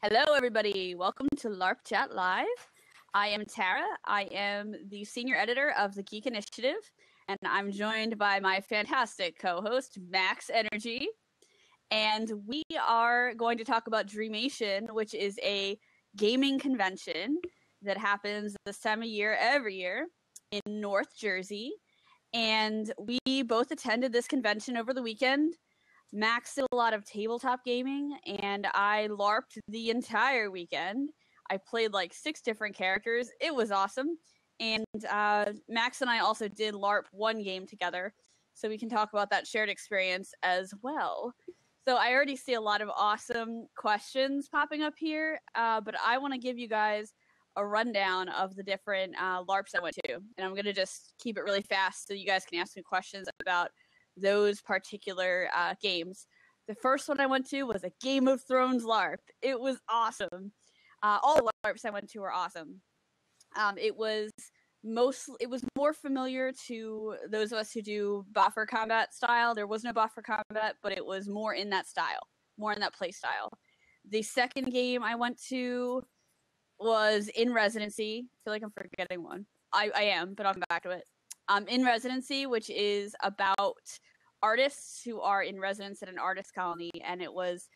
Hello, everybody. Welcome to LARP Chat Live. I am Tara. I am the senior editor of the Geek Initiative, and I'm joined by my fantastic co host, Max Energy. And we are going to talk about Dreamation, which is a gaming convention that happens this time of year every year in North Jersey. And we both attended this convention over the weekend. Max did a lot of tabletop gaming, and I LARPed the entire weekend. I played like six different characters. It was awesome. And uh, Max and I also did LARP one game together, so we can talk about that shared experience as well. So I already see a lot of awesome questions popping up here, uh, but I want to give you guys a rundown of the different uh, LARPs I went to, and I'm gonna just keep it really fast so you guys can ask me questions about those particular uh, games. The first one I went to was a Game of Thrones LARP. It was awesome. Uh, all the LARPs I went to were awesome. Um, it was most it was more familiar to those of us who do boffer combat style. There was no boffer combat, but it was more in that style, more in that play style. The second game I went to was in residency. I feel like I'm forgetting one. I, I am, but come back to it. Um, in residency, which is about artists who are in residence at an artist colony, and it was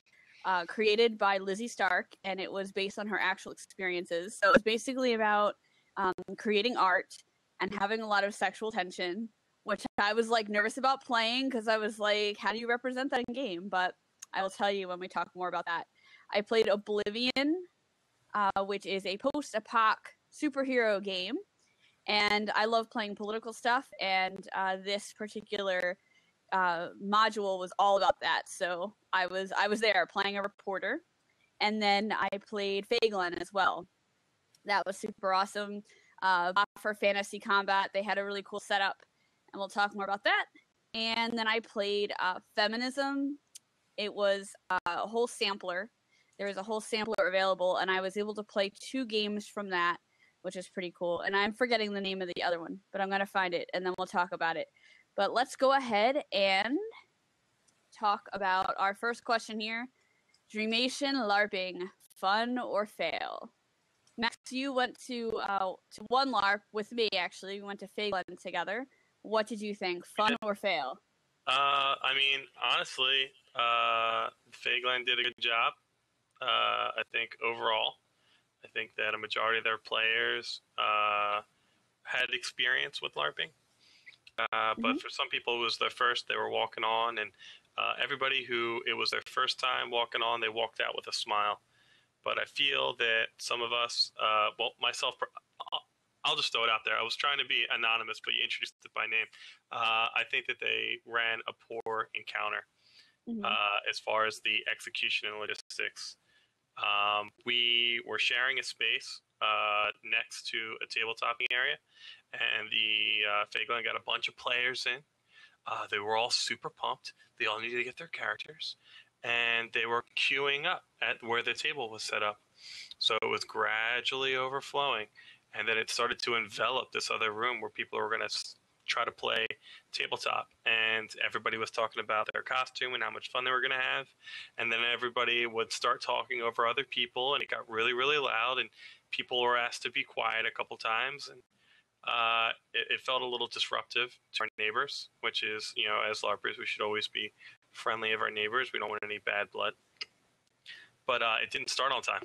uh, created by Lizzie Stark, and it was based on her actual experiences. So it was basically about um, creating art and having a lot of sexual tension, which I was like nervous about playing because I was like, how do you represent that in game? But I will tell you when we talk more about that. I played Oblivion, uh, which is a post-apoc superhero game, and I love playing political stuff. And uh, this particular uh, module was all about that. So I was I was there playing a reporter, and then I played Faeglen as well. That was super awesome. Uh, for fantasy combat, they had a really cool setup, and we'll talk more about that. And then I played uh, feminism. It was uh, a whole sampler. There was a whole sampler available, and I was able to play two games from that, which is pretty cool. And I'm forgetting the name of the other one, but I'm gonna find it, and then we'll talk about it. But let's go ahead and talk about our first question here. Dreamation LARPing, fun or fail? Max, you went to uh, to one LARP with me actually. We went to Faeglen together. What did you think? Fun or fail? Uh, I mean, honestly, uh, Faeglen did a good job. Uh, I think overall, I think that a majority of their players uh, had experience with LARPing. Uh, but mm-hmm. for some people, it was their first. They were walking on, and uh, everybody who it was their first time walking on, they walked out with a smile. But I feel that some of us, uh, well, myself, I'll just throw it out there. I was trying to be anonymous, but you introduced it by name. Uh, I think that they ran a poor encounter mm-hmm. Uh, as far as the execution and logistics. Um, we were sharing a space uh, next to a tabletopping area, and the uh, got a bunch of players in. Uh, they were all super pumped. They all needed to get their characters, and they were queuing up at where the table was set up. So it was gradually overflowing, and then it started to envelop this other room where people were going to try to play tabletop and everybody was talking about their costume and how much fun they were going to have and then everybody would start talking over other people and it got really really loud and people were asked to be quiet a couple times and uh, it, it, felt a little disruptive to our neighbors, which is, you know, as LARPers, we should always be friendly of our neighbors. We don't want any bad blood. But uh, it didn't start on time,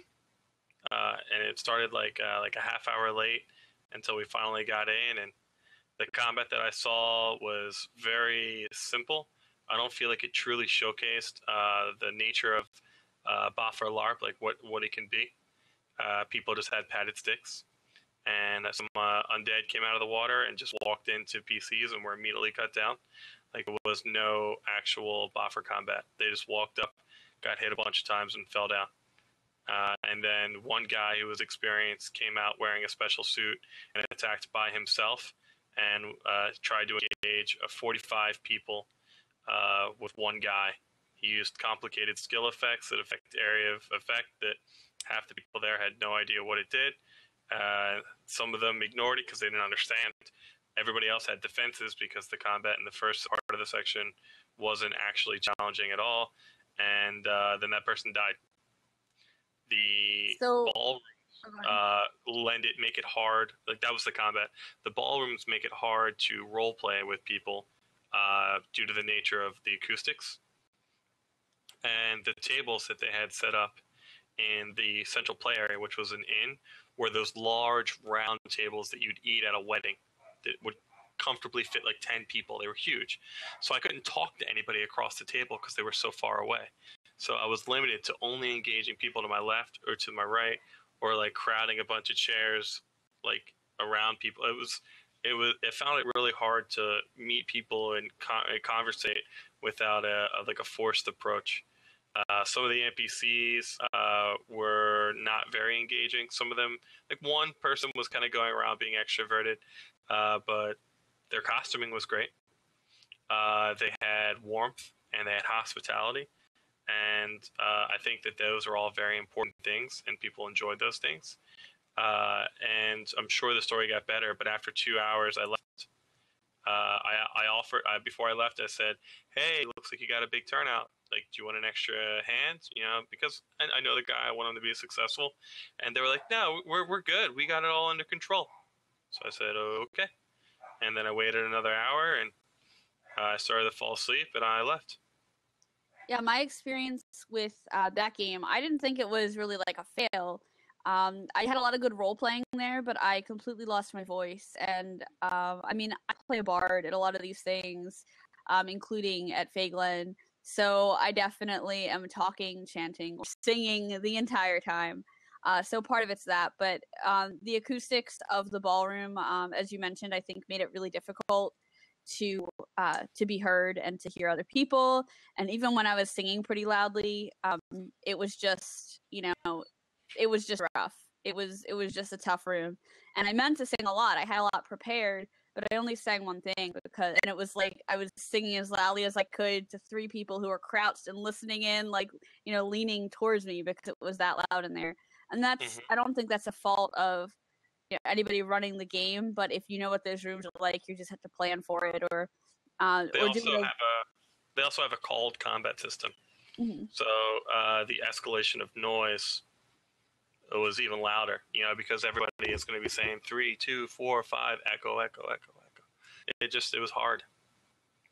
uh, and it started like uh, like a half hour late until we finally got in. And the combat that I saw was very simple. I don't feel like it truly showcased uh, the nature of uh, Boffer LARP, like what what it can be. people just had padded sticks and some uh, undead came out of the water and just walked into PCs and were immediately cut down. Like it was no actual boffer combat. They just walked up, got hit a bunch of times, and fell down. Uh, and then one guy who was experienced came out wearing a special suit and attacked by himself and uh, tried to engage 45 people uh, with one guy. He used complicated skill effects that affect area of effect that half the people there had no idea what it did uh, some of them ignored it because they didn't understand. Everybody else had defenses because the combat in the first part of the section wasn't actually challenging at all. And uh, then that person died. the So- ballrooms go ahead. Uh, lend it, make it hard. Like that was the combat. The ballrooms make it hard to role play with people uh, due to the nature of the acoustics and the tables that they had set up in the central play area, which was an inn, were those large round tables that you'd eat at a wedding that would comfortably fit like 10 people. They were huge. So I couldn't talk to anybody across the table because they were so far away. So I was limited to only engaging people to my left or to my right or like crowding a bunch of chairs like around people. It was it was it found it really hard to meet people and, con- and conversate without a, a like a forced approach. Uh, some of the NPCs uh, were not very engaging. Some of them, like one person, was kind of going around being extroverted, uh, but their costuming was great. Uh, they had warmth and they had hospitality, and uh, I think that those are all very important things, and people enjoyed those things. Uh, and I'm sure the story got better, but after two hours, I left. Uh, I, I offered I, before I left. I said, "Hey, looks like you got a big turnout. Like, do you want an extra hand? You know, because I, I know the guy. I want him to be successful." And they were like, "No, we're we're good. We got it all under control." So I said, "Okay." And then I waited another hour, and uh, I started to fall asleep, and I left. Yeah, my experience with uh, that game, I didn't think it was really like a fail. Um, I had a lot of good role playing there, but I completely lost my voice. And um, I mean, I play a bard at a lot of these things, um, including at Faeglen. So I definitely am talking, chanting, or singing the entire time. Uh, so part of it's that, but um, the acoustics of the ballroom, um, as you mentioned, I think made it really difficult to uh, to be heard and to hear other people and even when I was singing pretty loudly, um, it was just you know, it was just rough. It was it was just a tough room, and I meant to sing a lot. I had a lot prepared, but I only sang one thing because, and it was like I was singing as loudly as I could to three people who were crouched and listening in, like you know, leaning towards me because it was that loud in there. And that's Mhm. I don't think that's a fault of you know, anybody running the game, but if you know what those rooms are like, you just have to plan for it or uh, They or also do have a they also have a called combat system. Mhm. So uh, the escalation of noise was even louder, you know, because everybody is going to be saying three, two, four, five, echo, echo, echo, echo. It just it was hard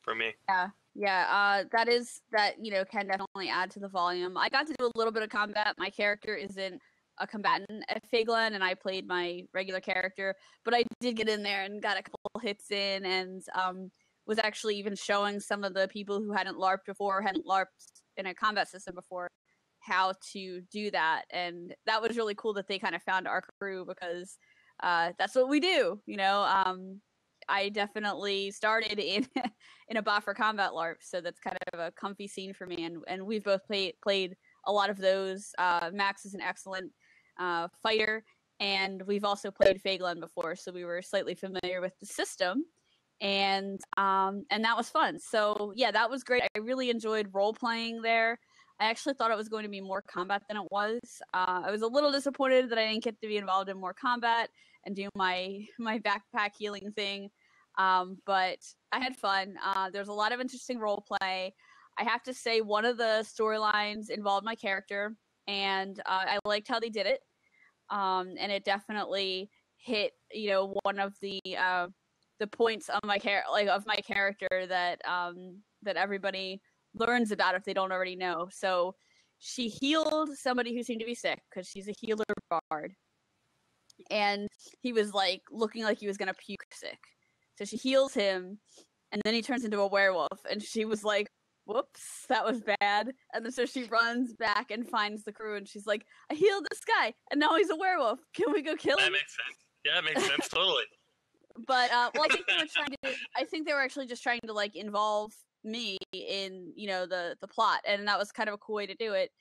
for me. Yeah, yeah. Uh, that is that you know can definitely add to the volume. I got to do a little bit of combat. My character isn't a combatant at Faeglen, and I played my regular character, but I did get in there and got a couple hits in, and um, was actually even showing some of the people who hadn't LARPed before, hadn't LARPed in a combat system before, how to do that, and that was really cool that they kind of found our crew because uh, that's what we do, you know. Um, I definitely started in in a boffer combat LARP, so that's kind of a comfy scene for me. And and we've both played played a lot of those. Uh, Max is an excellent uh, fighter, and we've also played Faeglen before, so we were slightly familiar with the system. And um and that was fun. So yeah, that was great. I really enjoyed role playing there. I actually thought it was going to be more combat than it was. Uh, I was a little disappointed that I didn't get to be involved in more combat and do my my backpack healing thing. Um, but I had fun. Uh, there's a lot of interesting role play. I have to say, one of the storylines involved my character, and uh, I liked how they did it. Um, and it definitely hit, you know, one of the uh, the points of my char- like of my character that um, that everybody learns about if they don't already know. So she healed somebody who seemed to be sick because she's a healer bard, and he was like looking like he was gonna puke sick. So she heals him, and then he turns into a werewolf. And she was like, "Whoops, that was bad." And then so she runs back and finds the crew, and she's like, "I healed this guy, and now he's a werewolf. Can we go kill him? That him?" makes sense. Yeah, it makes sense totally. But uh, well, I think they were trying to. I think they were actually just trying to like involve me in you know the the plot, and that was kind of a cool way to do it.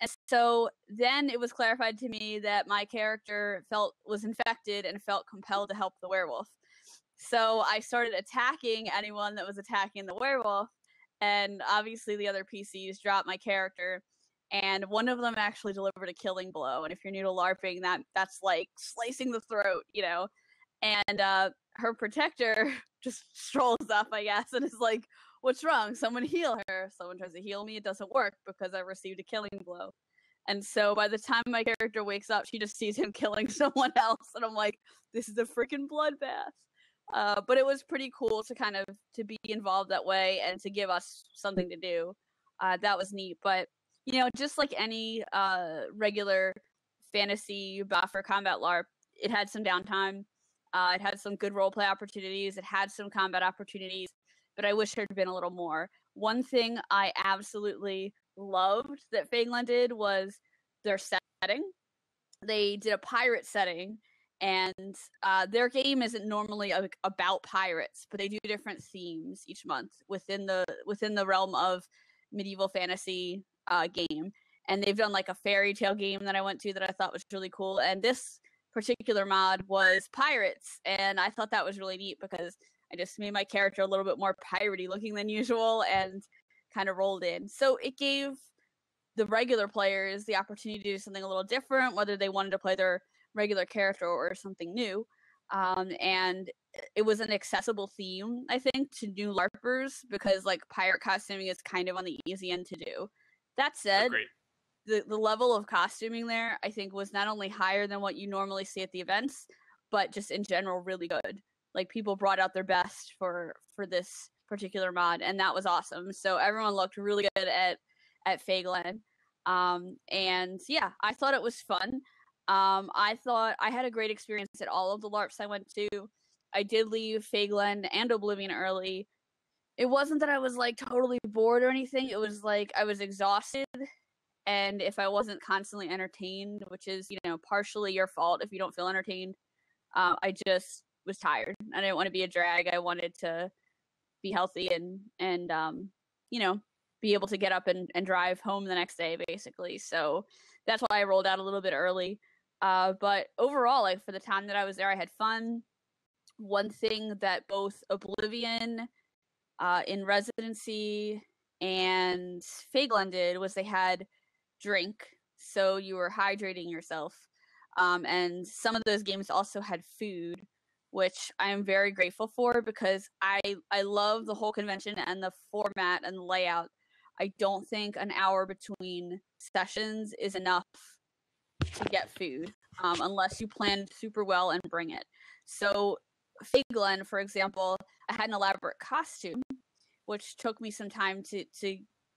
And so then it was clarified to me that my character felt was infected and felt compelled to help the werewolf. So I started attacking anyone that was attacking the werewolf, and obviously the other PCs dropped my character, and one of them actually delivered a killing blow. And if you're new to LARPing, that that's like slicing the throat, you know. And uh, her protector just strolls up, I guess, and is like, "What's wrong? Someone heal her." Someone tries to heal me. It doesn't work because I received a killing blow. And so by the time my character wakes up, she just sees him killing someone else, and I'm like, this is a freaking bloodbath. Uh, but it was pretty cool to kind of to be involved that way and to give us something to do. Uh, that was neat. But you know, just like any uh, regular fantasy boffer combat LARP, it had some downtime. Uh, it had some good roleplay opportunities. It had some combat opportunities, but I wish there had been a little more. One thing I absolutely loved that Faeglen did was their setting. They did a pirate setting, and uh, their game isn't normally a, about pirates, but they do different themes each month within the within the realm of medieval fantasy uh, game. And they've done like a fairy tale game that I went to that I thought was really cool. And this particular mod was pirates, and I thought that was really neat because I just made my character a little bit more piratey looking than usual and kind of rolled in. So it gave the regular players the opportunity to do something a little different, whether they wanted to play their regular character or something new. Um, and it was an accessible theme, I think, to new LARPers because like pirate costuming is kind of on the easy end to do. That said, Agreed. the the level of costuming there, I think, was not only higher than what you normally see at the events, but just in general really good. Like people brought out their best for for this particular mod, and that was awesome. So everyone looked really good at at Faeglen. Um, and yeah, I thought it was fun. Um, I thought I had a great experience at all of the LARPs I went to. I did leave Faeglen and Oblivion early. It wasn't that I was like totally bored or anything. It was like I was exhausted. And if I wasn't constantly entertained, which is, you know, partially your fault if you don't feel entertained, uh, I just was tired. I didn't want to be a drag. I wanted to be healthy and, and, um, you know, be able to get up and, and drive home the next day, basically. So that's why I rolled out a little bit early. Uh, but overall, like for the time that I was there, I had fun. One thing that both Oblivion uh, in residency and Faeglen did was they had drink, so you were hydrating yourself. Um, and some of those games also had food, which I am very grateful for because I I love the whole convention and the format and the layout. I don't think an hour between sessions is enough to get food um, unless you plan super well and bring it. So, Faeglen, for example, I had an elaborate costume, which took me some time to to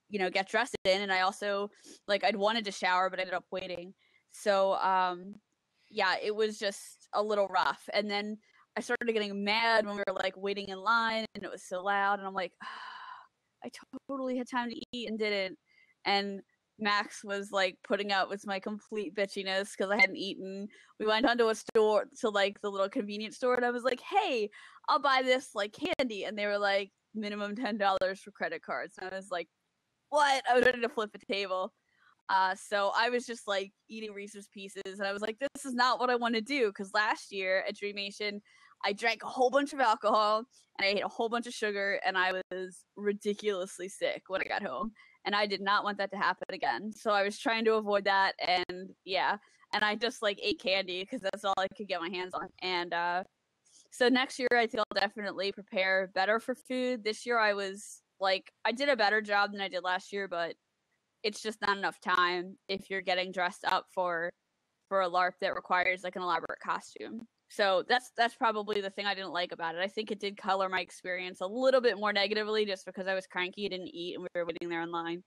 you know get dressed in, and I also like I'd wanted to shower, but I ended up waiting. So, um, yeah, it was just a little rough. And then I started getting mad when we were like waiting in line, and it was so loud, and I'm like. Ah, I totally had time to eat and didn't. And Max was like putting up with my complete bitchiness because I hadn't eaten. We went onto a store to like the little convenience store, and I was like, "Hey, I'll buy this like candy," and they were like, "Minimum ten dollars for credit cards." And I was like, "What?" I was ready to flip a table. Uh, so I was just like eating Reese's Pieces, and I was like, "This is not what I want to do." Because last year at Dreamation, I drank a whole bunch of alcohol and I ate a whole bunch of sugar, and I was ridiculously sick when I got home and I did not want that to happen again. So I was trying to avoid that, and yeah, and I just like ate candy because that's all I could get my hands on. And uh, so next year, I think I'll definitely prepare better for food. This year, I was like, I did a better job than I did last year, but it's just not enough time if you're getting dressed up for for a LARP that requires like an elaborate costume. So that's that's probably the thing I didn't like about it. I think it did color my experience a little bit more negatively just because I was cranky, didn't eat, and we were waiting there in line.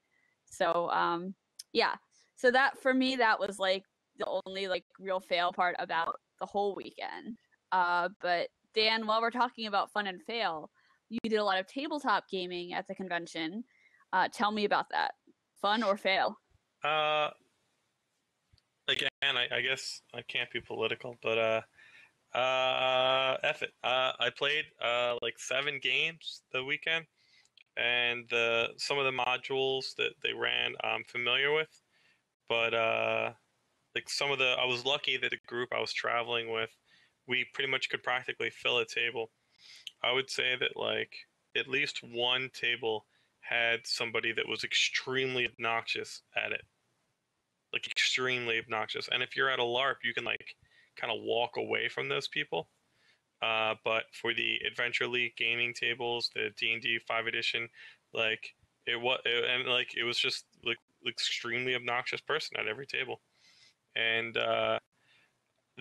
So um, yeah. So that for me, that was like the only like real fail part about the whole weekend. Uh, but Dan, while we're talking about fun and fail, you did a lot of tabletop gaming at the convention. Uh, tell me about that. Fun or fail? Uh, again, I, I guess I can't be political, but uh, F it. Uh, I played uh, like seven games the weekend, and the some of the modules that they ran I'm familiar with, but uh, like some of the I was lucky that the group I was traveling with, we pretty much could practically fill a table. I would say that like at least one table had somebody that was extremely obnoxious at it, like extremely obnoxious. And if you're at a LARP, you can like kind of walk away from those people. Uh, but for the Adventure League gaming tables, the D and D Five Edition, like it was and like it was just like extremely obnoxious person at every table, and uh,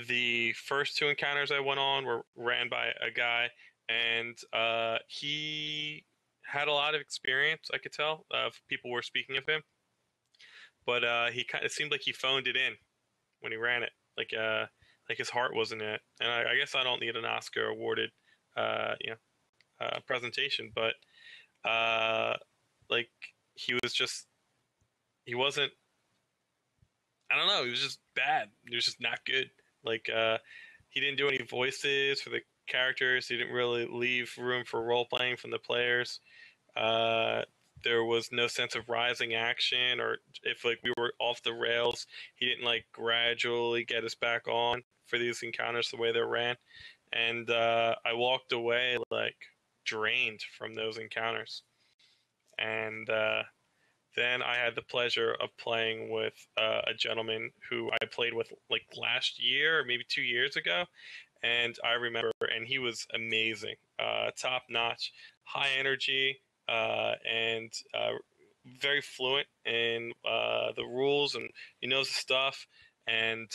the first two encounters I went on were ran by a guy, and uh, he had a lot of experience. I could tell of people were speaking of him, but uh, he kind of seemed like he phoned it in when he ran it, like uh, like his heart wasn't it. And I, I guess I don't need an Oscar awarded, uh, you know, uh, presentation, but uh, like he was just he wasn't. I don't know. He was just bad. He was just not good. Like uh, he didn't do any voices for the characters. He didn't really leave room for role playing from the players. Uh, there was no sense of rising action, or if like we were off the rails, he didn't like gradually get us back on for these encounters the way they ran. And uh, I walked away like drained from those encounters. And uh, then I had the pleasure of playing with uh, a gentleman who I played with like last year or maybe two years ago. And I remember, and he was amazing, uh, top notch, high energy, and uh, very fluent in uh, the rules, and he knows the stuff. And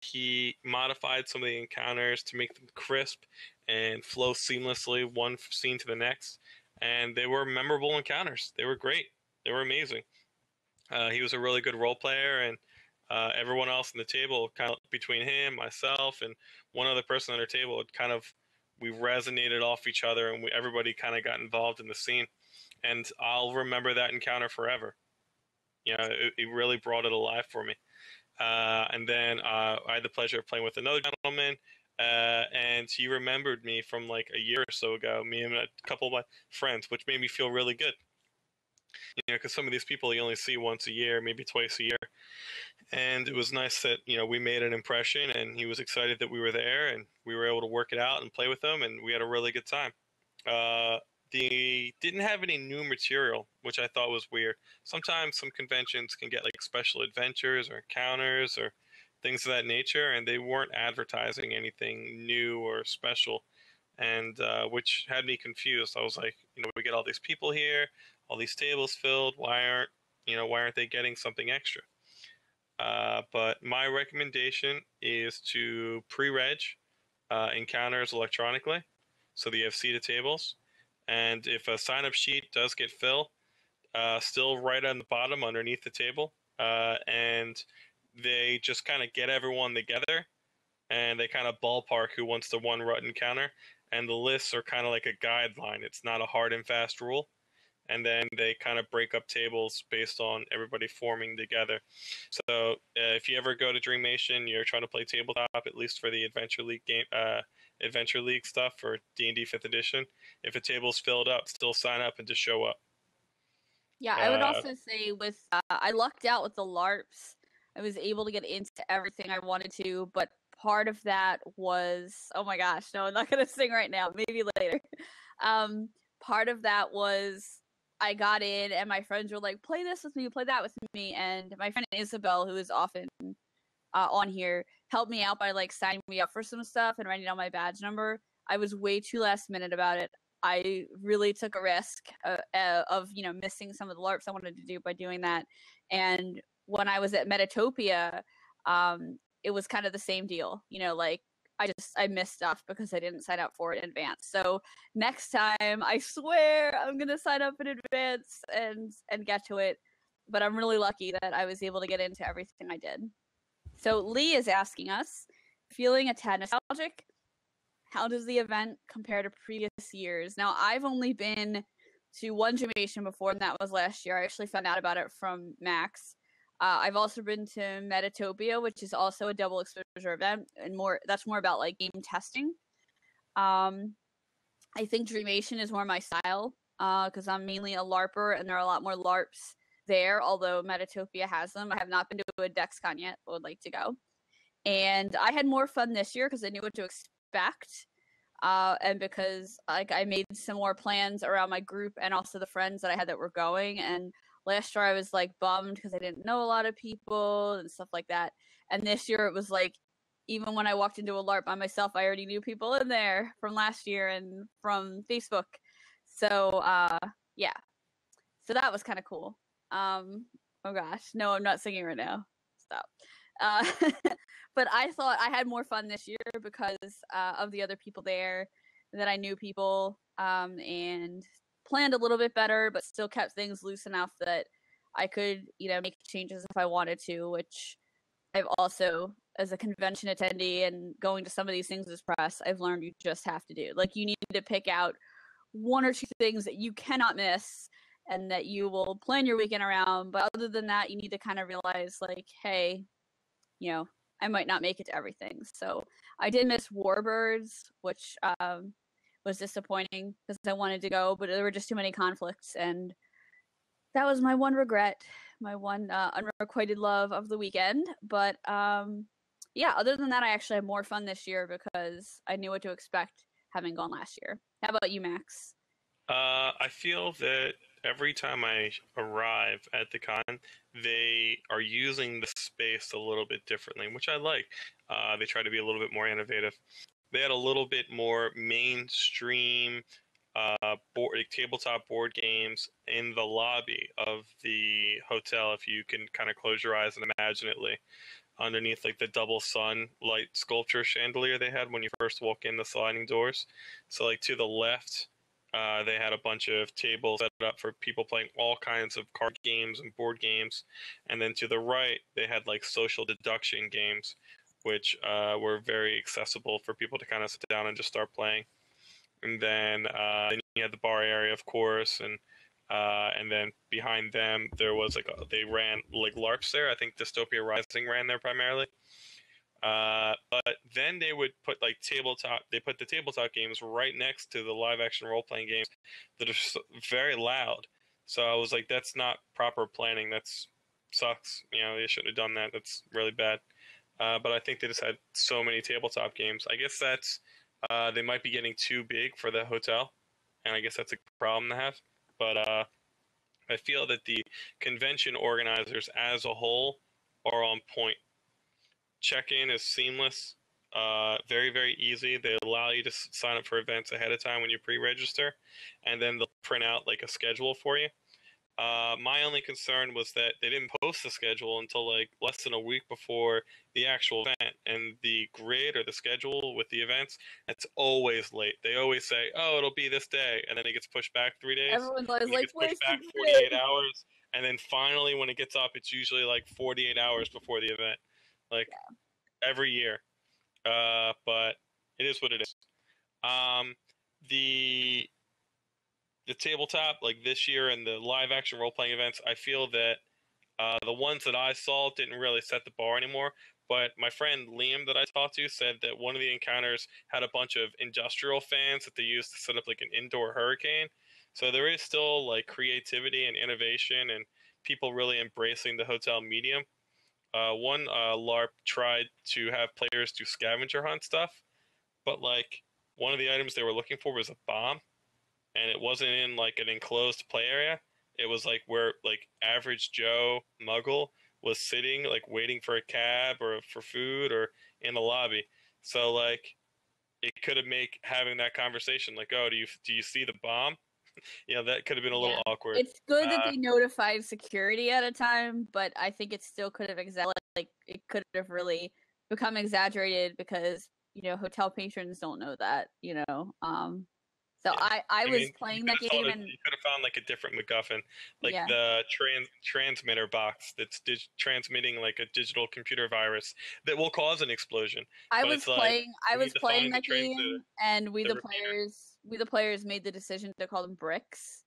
he modified some of the encounters to make them crisp and flow seamlessly one scene to the next. And they were memorable encounters. They were great. They were amazing. Uh, he was a really good role player, and uh, everyone else in the table, kind of between him, myself, and one other person at our table, it kind of we resonated off each other, and we, everybody kind of got involved in the scene. And I'll remember that encounter forever. You know, it, it really brought it alive for me. Uh, and then uh, I had the pleasure of playing with another gentleman uh, and he remembered me from like a year or so ago, me and a couple of my friends, which made me feel really good. You know, because some of these people you only see once a year, maybe twice a year. And it was nice that, you know, we made an impression and he was excited that we were there and we were able to work it out and play with them and we had a really good time. They didn't have any new material, which I thought was weird. Sometimes some conventions can get like special adventures or encounters or things of that nature, and they weren't advertising anything new or special, and uh, which had me confused. I was like, you know, we get all these people here, all these tables filled. Why aren't you know why aren't they getting something extra? Uh, but my recommendation is to pre-reg uh, encounters electronically, so that you have seated tables. And if a sign-up sheet does get filled, uh, still right on the bottom underneath the table, uh, and they just kind of get everyone together and they kind of ballpark who wants the one rut encounter. And the lists are kind of like a guideline. It's not a hard and fast rule. And then they kind of break up tables based on everybody forming together. So uh, if you ever go to Dreamation, you're trying to play tabletop, at least for the Adventure League game, uh, Adventure League stuff for D and D Fifth Edition. If a table's filled up, still sign up and just show up. Yeah, I would uh, also say with uh, I lucked out with the LARPs I was able to get into everything I wanted to, but part of that was oh my gosh, no, I'm not gonna sing right now. Maybe later. Um, part of that was I got in and my friends were like, "Play this with me, play that with me," and my friend Isabel, who is often uh, on here, helped me out by like signing me up for some stuff and writing down my badge number. I was way too last minute about it. I really took a risk uh, uh, of you know missing some of the LARPs I wanted to do by doing that, and when I was at Metatopia, um, it was kind of the same deal. You know, like I just I missed stuff because I didn't sign up for it in advance. So next time, I swear I'm gonna sign up in advance and and get to it. But I'm really lucky that I was able to get into everything I did. So Lee is asking us, feeling a tad nostalgic. How does the event compare to previous years? Now I've only been to one Dreamation before, and that was last year. I actually found out about it from Max. Uh, I've also been to Metatopia, which is also a double exposure event, and more. That's more about like game testing. Um, I think Dreamation is more my style because uh, I'm mainly a LARPer, and there are a lot more LARPs there. Although Metatopia has them, I have not been to a DexCon yet. But would like to go, and I had more fun this year because I knew what to expect. Uh, and because like I made some more plans around my group and also the friends that I had that were going, and last year I was like bummed because I didn't know a lot of people and stuff like that. And this year it was like even when I walked into a LARP by myself, I already knew people in there from last year and from Facebook. So uh yeah. so that was kind of cool. Um, oh gosh, no, I'm not singing right now. Stop. Uh, but I thought I had more fun this year because uh, of the other people there that I knew people um, and planned a little bit better, but still kept things loose enough that I could, you know, make changes if I wanted to, which I've also, as a convention attendee and going to some of these things as press, I've learned you just have to do. Like, you need to pick out one or two things that you cannot miss and that you will plan your weekend around. But other than that, you need to kind of realize, like, hey, you know, I might not make it to everything. So I did miss Warbirds, which um, was disappointing because I wanted to go, but there were just too many conflicts, and that was my one regret, my one uh, unrequited love of the weekend. But um, yeah, other than that, I actually had more fun this year because I knew what to expect having gone last year. How about you, Max? Uh, I feel that every time I arrive at the con, they are using the space a little bit differently, which I like. Uh, they try to be a little bit more innovative. They had a little bit more mainstream uh, board, like, tabletop board games in the lobby of the hotel. If you can kind of close your eyes and imagine it, like, underneath like the double sun light sculpture chandelier they had when you first walk in the sliding doors. So like to the left uh, they had a bunch of tables set up for people playing all kinds of card games and board games. And then to the right, they had like social deduction games, which uh, were very accessible for people to kind of sit down and just start playing. And then, uh, then you had the bar area, of course, and uh, and then behind them there was like a, they ran like LARPs there. I think Dystopia Rising ran there primarily. Uh, but then they would put like tabletop. They put the tabletop games right next to the live action role playing games that are very loud. So I was like, that's not proper planning. That's sucks. You know, they shouldn't have done that. That's really bad. Uh, but I think they just had so many tabletop games. I guess that's uh, they might be getting too big for the hotel, and I guess that's a problem to have. But uh, I feel that the convention organizers as a whole are on point check-in is seamless. Uh, very very easy. They allow you to sign up for events ahead of time when you pre-register, and then they'll print out like a schedule for you. Uh, my only concern was that they didn't post the schedule until like less than a week before the actual event, and the grid or the schedule with the events it's always late. They always say, "Oh, it'll be this day," and then it gets pushed back three days. Everyone's always like, pushed back forty-eight hours, and then finally, when it gets up, it's usually like forty-eight hours before the event like yeah. every year. Uh, but it is what it is. Um, the the tabletop like this year and the live action role playing events, I feel that uh, the ones that I saw didn't really set the bar anymore. But my friend Liam that I talked to said that one of the encounters had a bunch of industrial fans that they used to set up like an indoor hurricane. So there is still like creativity and innovation and people really embracing the hotel medium. Uh, one uh, LARP tried to have players do scavenger hunt stuff, but like one of the items they were looking for was a bomb, and it wasn't in like an enclosed play area. It was like where like average Joe Muggle was sitting, like waiting for a cab or for food or in the lobby. So like it could have make having that conversation like, oh, do you do you see the bomb? Yeah, that could have been a little yeah. awkward. It's good that uh, they notified security at a time, but I think it still could have exa- like it could have really become exaggerated because you know hotel patrons don't know that you know. Um, so yeah. I I, I was mean, playing that game and you could have found like a different MacGuffin, like yeah. the trans transmitter box that's dig- transmitting like a digital computer virus that will cause an explosion. I but was playing. Like, I was playing that game, and we the, the players we the players made the decision to call them bricks.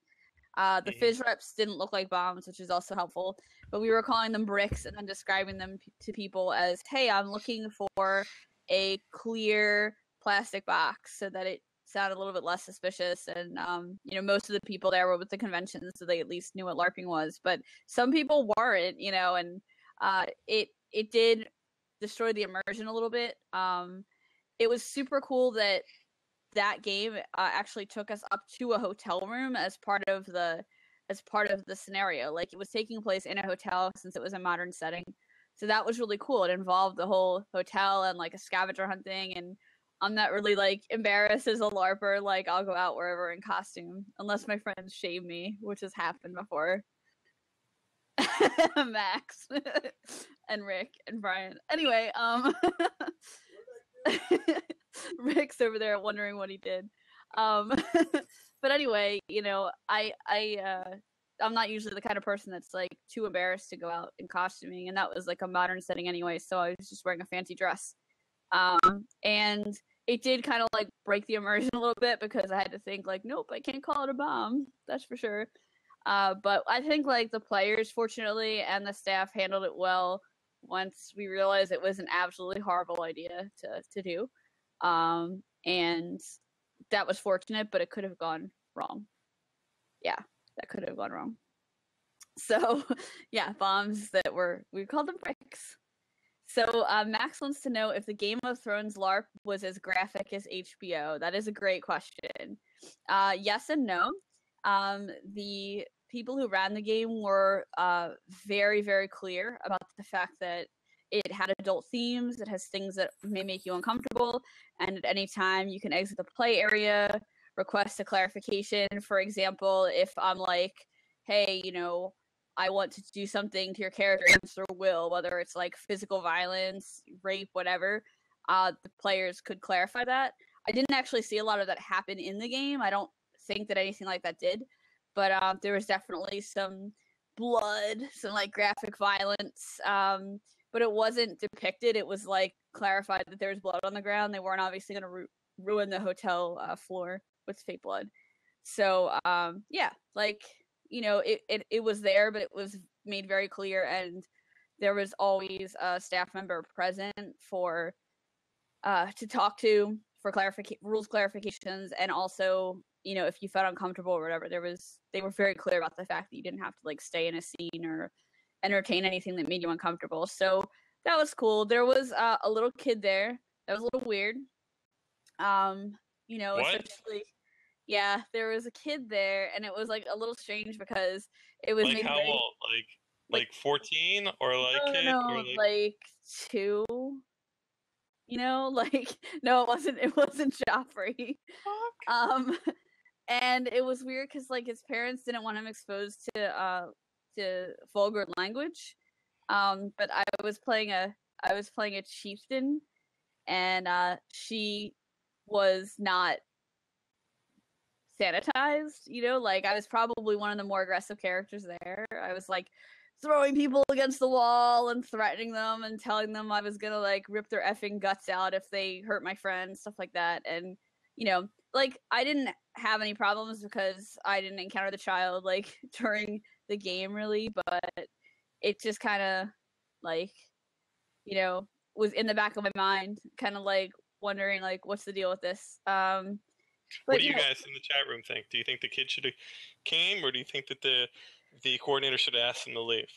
Uh, the mm-hmm. reps didn't look like bombs, which is also helpful, but we were calling them bricks and then describing them p- to people as, "Hey, I'm looking for a clear plastic box," so that it sounded a little bit less suspicious. And um, you know, most of the people there were with the convention, so they at least knew what LARPing was. But some people weren't, you know, and uh, it it did destroy the immersion a little bit. Um, it was super cool that that game uh, actually took us up to a hotel room as part of the as part of the scenario. Like it was taking place in a hotel since it was a modern setting. So that was really cool. It involved the whole hotel and like a scavenger hunting and I'm not really like embarrassed as a LARPer. Like I'll go out wherever in costume, unless my friends shame me, which has happened before. Max and Rick and Brian. Anyway, um, Rick's over there wondering what he did. Um, but anyway, you know, I I uh, I'm not usually the kind of person that's like too embarrassed to go out in costuming, and that was like a modern setting anyway. So I was just wearing a fancy dress, um, and it did kind of like break the immersion a little bit because I had to think like, nope, I can't call it a bomb. That's for sure. Uh, but I think like the players, fortunately, and the staff handled it well. Once we realized it was an absolutely horrible idea to to do, um, and that was fortunate, but it could have gone wrong. Yeah, that could have gone wrong. So, yeah, bombs that were we called them bricks. So uh, Max wants to know if the Game of Thrones LARP was as graphic as HBO. That is a great question. Uh, yes and no. Um, the people who ran the game were uh, very, very clear about the fact that it had adult themes. It has things that may make you uncomfortable, and at any time you can exit the play area, request a clarification. For example, if I'm like, "Hey, you know, I want to do something to your character against their will, whether it's like physical violence, rape, whatever," uh, the players could clarify that. I didn't actually see a lot of that happen in the game. I don't think that anything like that did but um, there was definitely some blood, some like graphic violence. Um, but it wasn't depicted. It was like clarified that there was blood on the ground. They weren't obviously going to ru- ruin the hotel uh, floor with fake blood. So um, yeah, like you know, it, it it was there, but it was made very clear, and there was always a staff member present for uh, to talk to for clarification rules clarifications and also you know, if you felt uncomfortable or whatever, there was they were very clear about the fact that you didn't have to like stay in a scene or entertain anything that made you uncomfortable. So that was cool. There was uh, a little kid there. That was a little weird. Um, you know, what? especially yeah, there was a kid there, and it was like a little strange because it was like how very, old? Like like fourteen or like no, no, or like, like, two. You know, like no, it wasn't. It wasn't Joffrey. Um, and it was weird because like his parents didn't want him exposed to uh to vulgar language um but i was playing a i was playing a chieftain and uh she was not sanitized you know like i was probably one of the more aggressive characters there. I was like throwing people against the wall and threatening them and telling them i was gonna like rip their effing guts out if they hurt my friend stuff like that and you know like I didn't have any problems because I didn't encounter the child like during the game really, but it just kind of like you know was in the back of my mind, kind of like wondering like what's the deal with this. Um, what do you, guys in the chat room think? Do you think the kid should have came, or do you think that the the coordinator should have asked them to leave?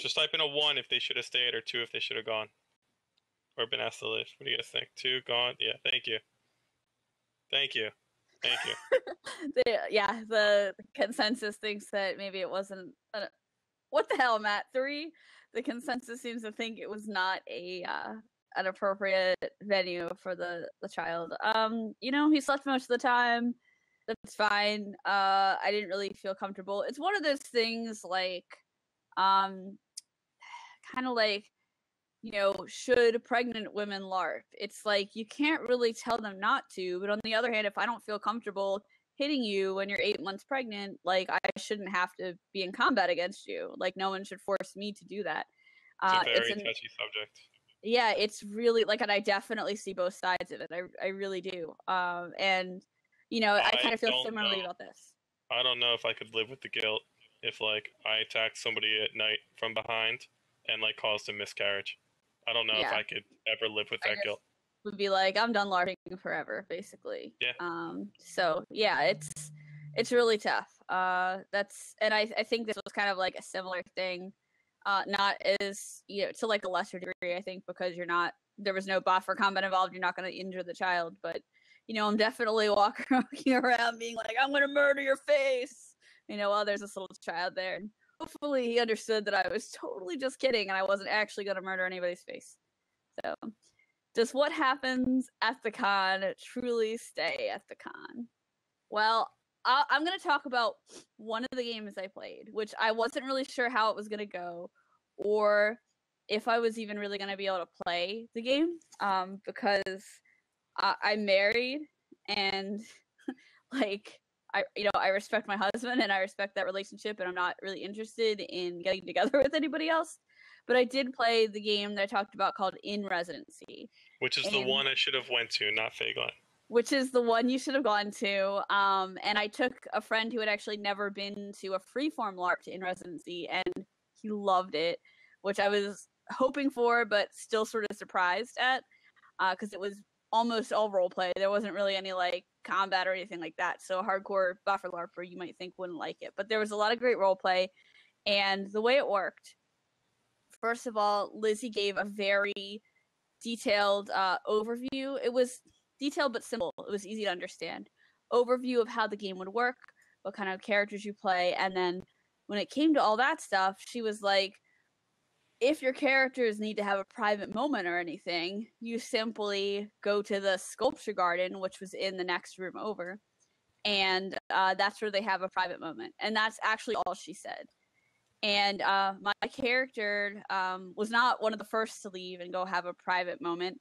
Just type in a one if they should have stayed, or two if they should have gone or been asked to leave. What do you guys think? Two gone? Yeah, thank you. Thank you. Thank you. the, yeah, the consensus thinks that maybe it wasn't. A, what the hell, Matt? Three. The consensus seems to think it was not a uh, an appropriate venue for the the child. Um, you know, he slept most of the time. That's fine. Uh, I didn't really feel comfortable. It's one of those things like, um, kind of like you know, should pregnant women LARP? It's like you can't really tell them not to, but on the other hand, if I don't feel comfortable hitting you when you're eight months pregnant, like I shouldn't have to be in combat against you. Like no one should force me to do that. It's uh, a very it's an, touchy subject. Yeah, it's really like, and I definitely see both sides of it. I I really do. Um, and you know, I, I kind of feel similarly know. about this. I don't know if I could live with the guilt if like I attacked somebody at night from behind and like caused a miscarriage. I don't know yeah. if I could ever live with that guilt. Would be like I'm done larping forever, basically. Yeah. Um. So yeah, it's it's really tough. Uh. That's and I I think this was kind of like a similar thing. Uh. Not as you know to like a lesser degree, I think, because you're not there was no boffer combat involved. You're not going to injure the child, but you know I'm definitely walking around being like I'm going to murder your face. You know, while there's this little child there. And hopefully he understood that I was totally just kidding and I wasn't actually going to murder anybody's face. So Does what happens at the con truly stay at the con? Well, I- I'm going to talk about one of the games I played, which I wasn't really sure how it was going to go or if I was even really going to be able to play the game um, because I- I'm married and like I you know I respect my husband and I respect that relationship and I'm not really interested in getting together with anybody else. But I did play the game that I talked about called In Residency, Which is the one I should have went to, not Faeglen. which is the one you should have gone to. Um, and I took a friend who had actually never been to a freeform LARP to In Residency, and he loved it, which I was hoping for, but still sort of surprised at, because it was almost all role play. There wasn't really any like combat or anything like that. So a hardcore boffer LARPer you might think wouldn't like it, but there was a lot of great role play, and the way it worked. First of all, Lizzie gave a very detailed uh, overview. It was detailed but simple. It was easy to understand. Overview of how the game would work, what kind of characters you play, and then when it came to all that stuff, she was like, if your characters need to have a private moment or anything, you simply go to the sculpture garden, which was in the next room over, and uh, that's where they have a private moment. And that's actually all she said. And uh, my character um, was not one of the first to leave and go have a private moment.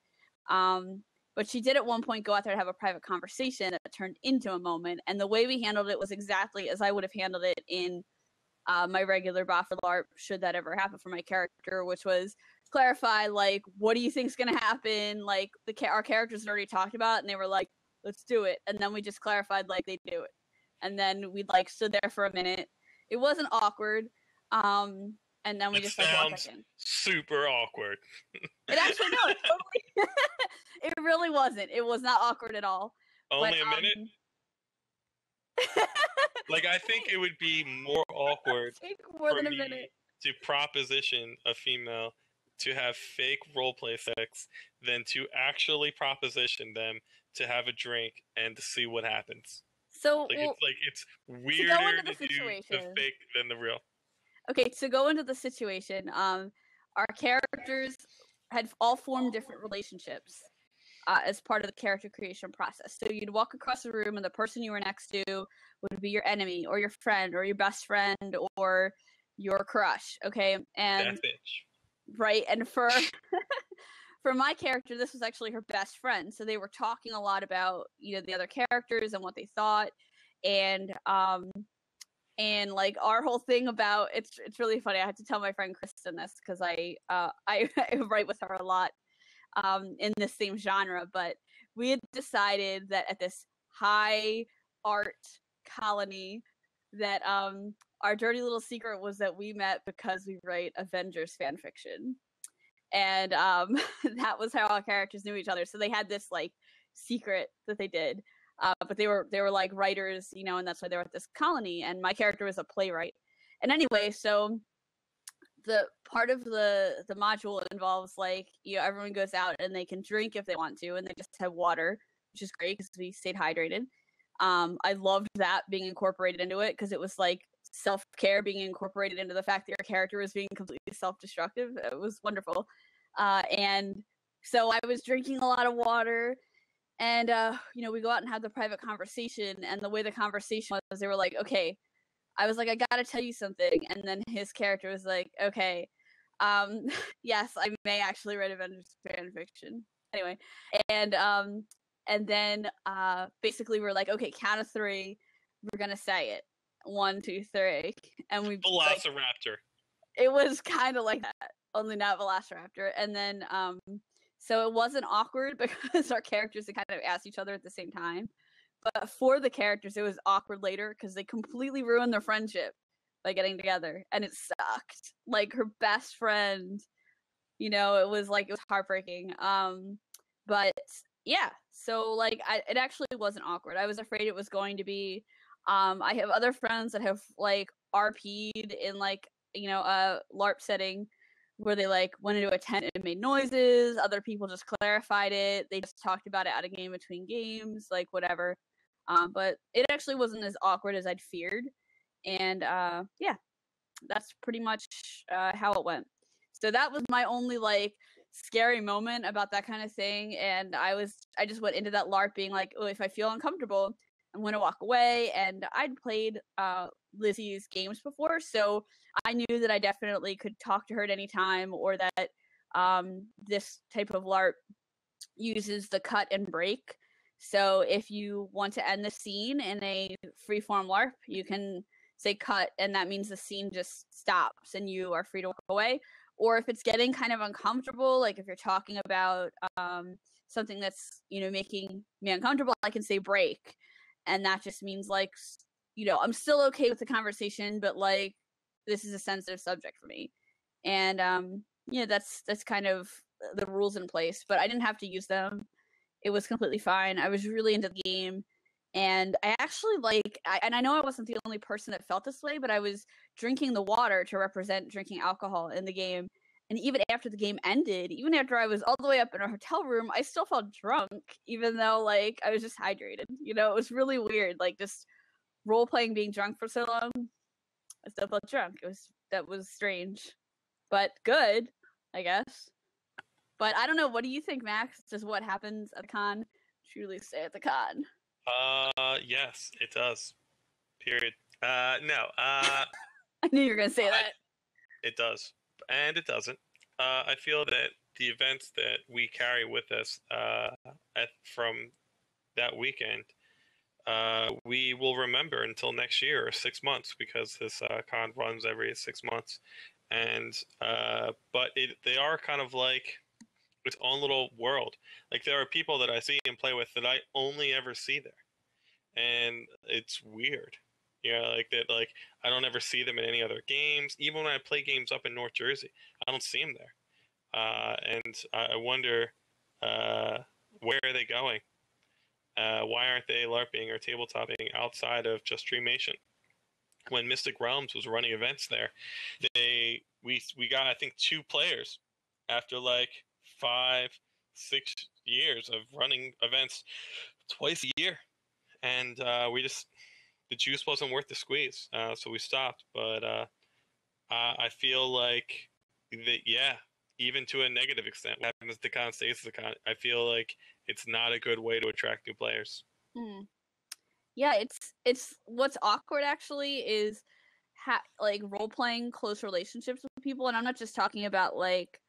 Um, but she did at one point go out there to have a private conversation that turned into a moment. And the way we handled it was exactly as I would have handled it in uh, my regular Boffer LARP, should that ever happen for my character, which was clarify, like, what do you think's going to happen? Like, the ca- our characters had already talked about it, and they were like, let's do it. And then we just clarified, like, they do it. And then we, like, stood there for a minute. It wasn't awkward. Um, and then we It just, like, walked in. Super awkward. It actually, no, it totally, it really wasn't. It was not awkward at all. Only but, a minute? um, Like, I think it would be more awkward more for me to proposition a female to have fake roleplay sex than to actually proposition them to have a drink and to see what happens. So, Like well, it's like it's weirder into the to do the fake than the real. okay, to go into the situation, um, our characters had all formed different relationships uh, as part of the character creation process. So you'd walk across the room, and the person you were next to would be your enemy, or your friend, or your best friend, or your crush. Okay, and right and for for my character this was actually her best friend so they were talking a lot about you know the other characters and what they thought and um and like our whole thing about it's it's really funny i had to tell my friend kristen this because i uh I, I write with her a lot um in the same genre but we had decided that at this high art colony that um our dirty little secret was that we met because we write Avengers fan fiction. And um that was how our characters knew each other. So they had this like secret that they did. Uh, but they were they were like writers, you know, and that's why they were at this colony. And my character was a playwright. And anyway, so the part of the the module involves like you know everyone goes out and they can drink if they want to, and they just have water, which is great because we stayed hydrated. Um, I loved that being incorporated into it because it was like self care being incorporated into the fact that your character was being completely self destructive. It was wonderful. Uh, and so I was drinking a lot of water. And, uh, you know, we go out and have the private conversation. And the way the conversation was, they were like, okay, I was like, I gotta tell you something. And then his character was like, okay, um, yes, I may actually write Avengers fan fiction. Anyway, and um, and then uh, basically we're like, okay, count of three, we're gonna say it. One, two, three, and we like, Velociraptor. it was kind of like that, only not Velociraptor. And then, um, so it wasn't awkward because our characters had kind of asked each other at the same time. But for the characters, it was awkward later because they completely ruined their friendship by getting together, and it sucked. Like her best friend, you know, it was like it was heartbreaking. Um, but yeah, so like I, it actually wasn't awkward. I was afraid it was going to be. Um, I have other friends that have like RP'd in like you know a LARP setting where they like went into a tent and made noises. Other people just clarified it. They just talked about it out of game between games, like whatever. Um, but it actually wasn't as awkward as I'd feared, and uh, yeah, that's pretty much uh, how it went. So that was my only like scary moment about that kind of thing and i was i just went into that larp being like oh if i feel uncomfortable i'm going to walk away and i'd played uh lizzie's games before so i knew that i definitely could talk to her at any time or that um this type of larp uses the cut and break so if you want to end the scene in a freeform larp you can say cut and that means the scene just stops and you are free to walk away. Or if it's getting kind of uncomfortable like if you're talking about um, something that's you know making me uncomfortable i can say break. And that just means like you know i'm still okay with the conversation but like this is a sensitive subject for me. And um yeah that's that's kind of the rules in place but i didn't have to use them it was completely fine. I was really into the game and i actually like I, and i know i wasn't the only person that felt this way but i was drinking the water to represent drinking alcohol in the game and even after the game ended even after i was all the way up in a hotel room i still felt drunk even though like i was just hydrated you know? It was really weird like just role playing being drunk for so long i still felt drunk. It was that was strange but good i guess but i don't know what do you think max does what happens at the con truly stay at the con uh, yes, it does. Period. Uh, no. Uh, I knew you were gonna say that. It does, and it doesn't. Uh, I feel that the events that we carry with us uh, at, from that weekend, uh, we will remember until next year or six months because this uh, con runs every six months, and uh, but it, they are kind of like its own little world. Like there are people that I see and play with that I only ever see there, and it's weird. You know, like that. Like I don't ever see them in any other games. Even when I play games up in North Jersey, I don't see them there. Uh, and I wonder uh, where are they going? Uh, why aren't they LARPing or tabletopping outside of just Dreamation? When Mystic Realms was running events there, they we we got I think two players after like five, six years of running events twice a year, and uh, we just the juice wasn't worth the squeeze, uh, so we stopped. But uh, I feel like that, yeah, even to a negative extent, what happens to con stays the con. I feel like it's not a good way to attract new players. Hmm. Yeah, it's it's what's awkward actually is ha- like role playing close relationships with people, and I'm not just talking about like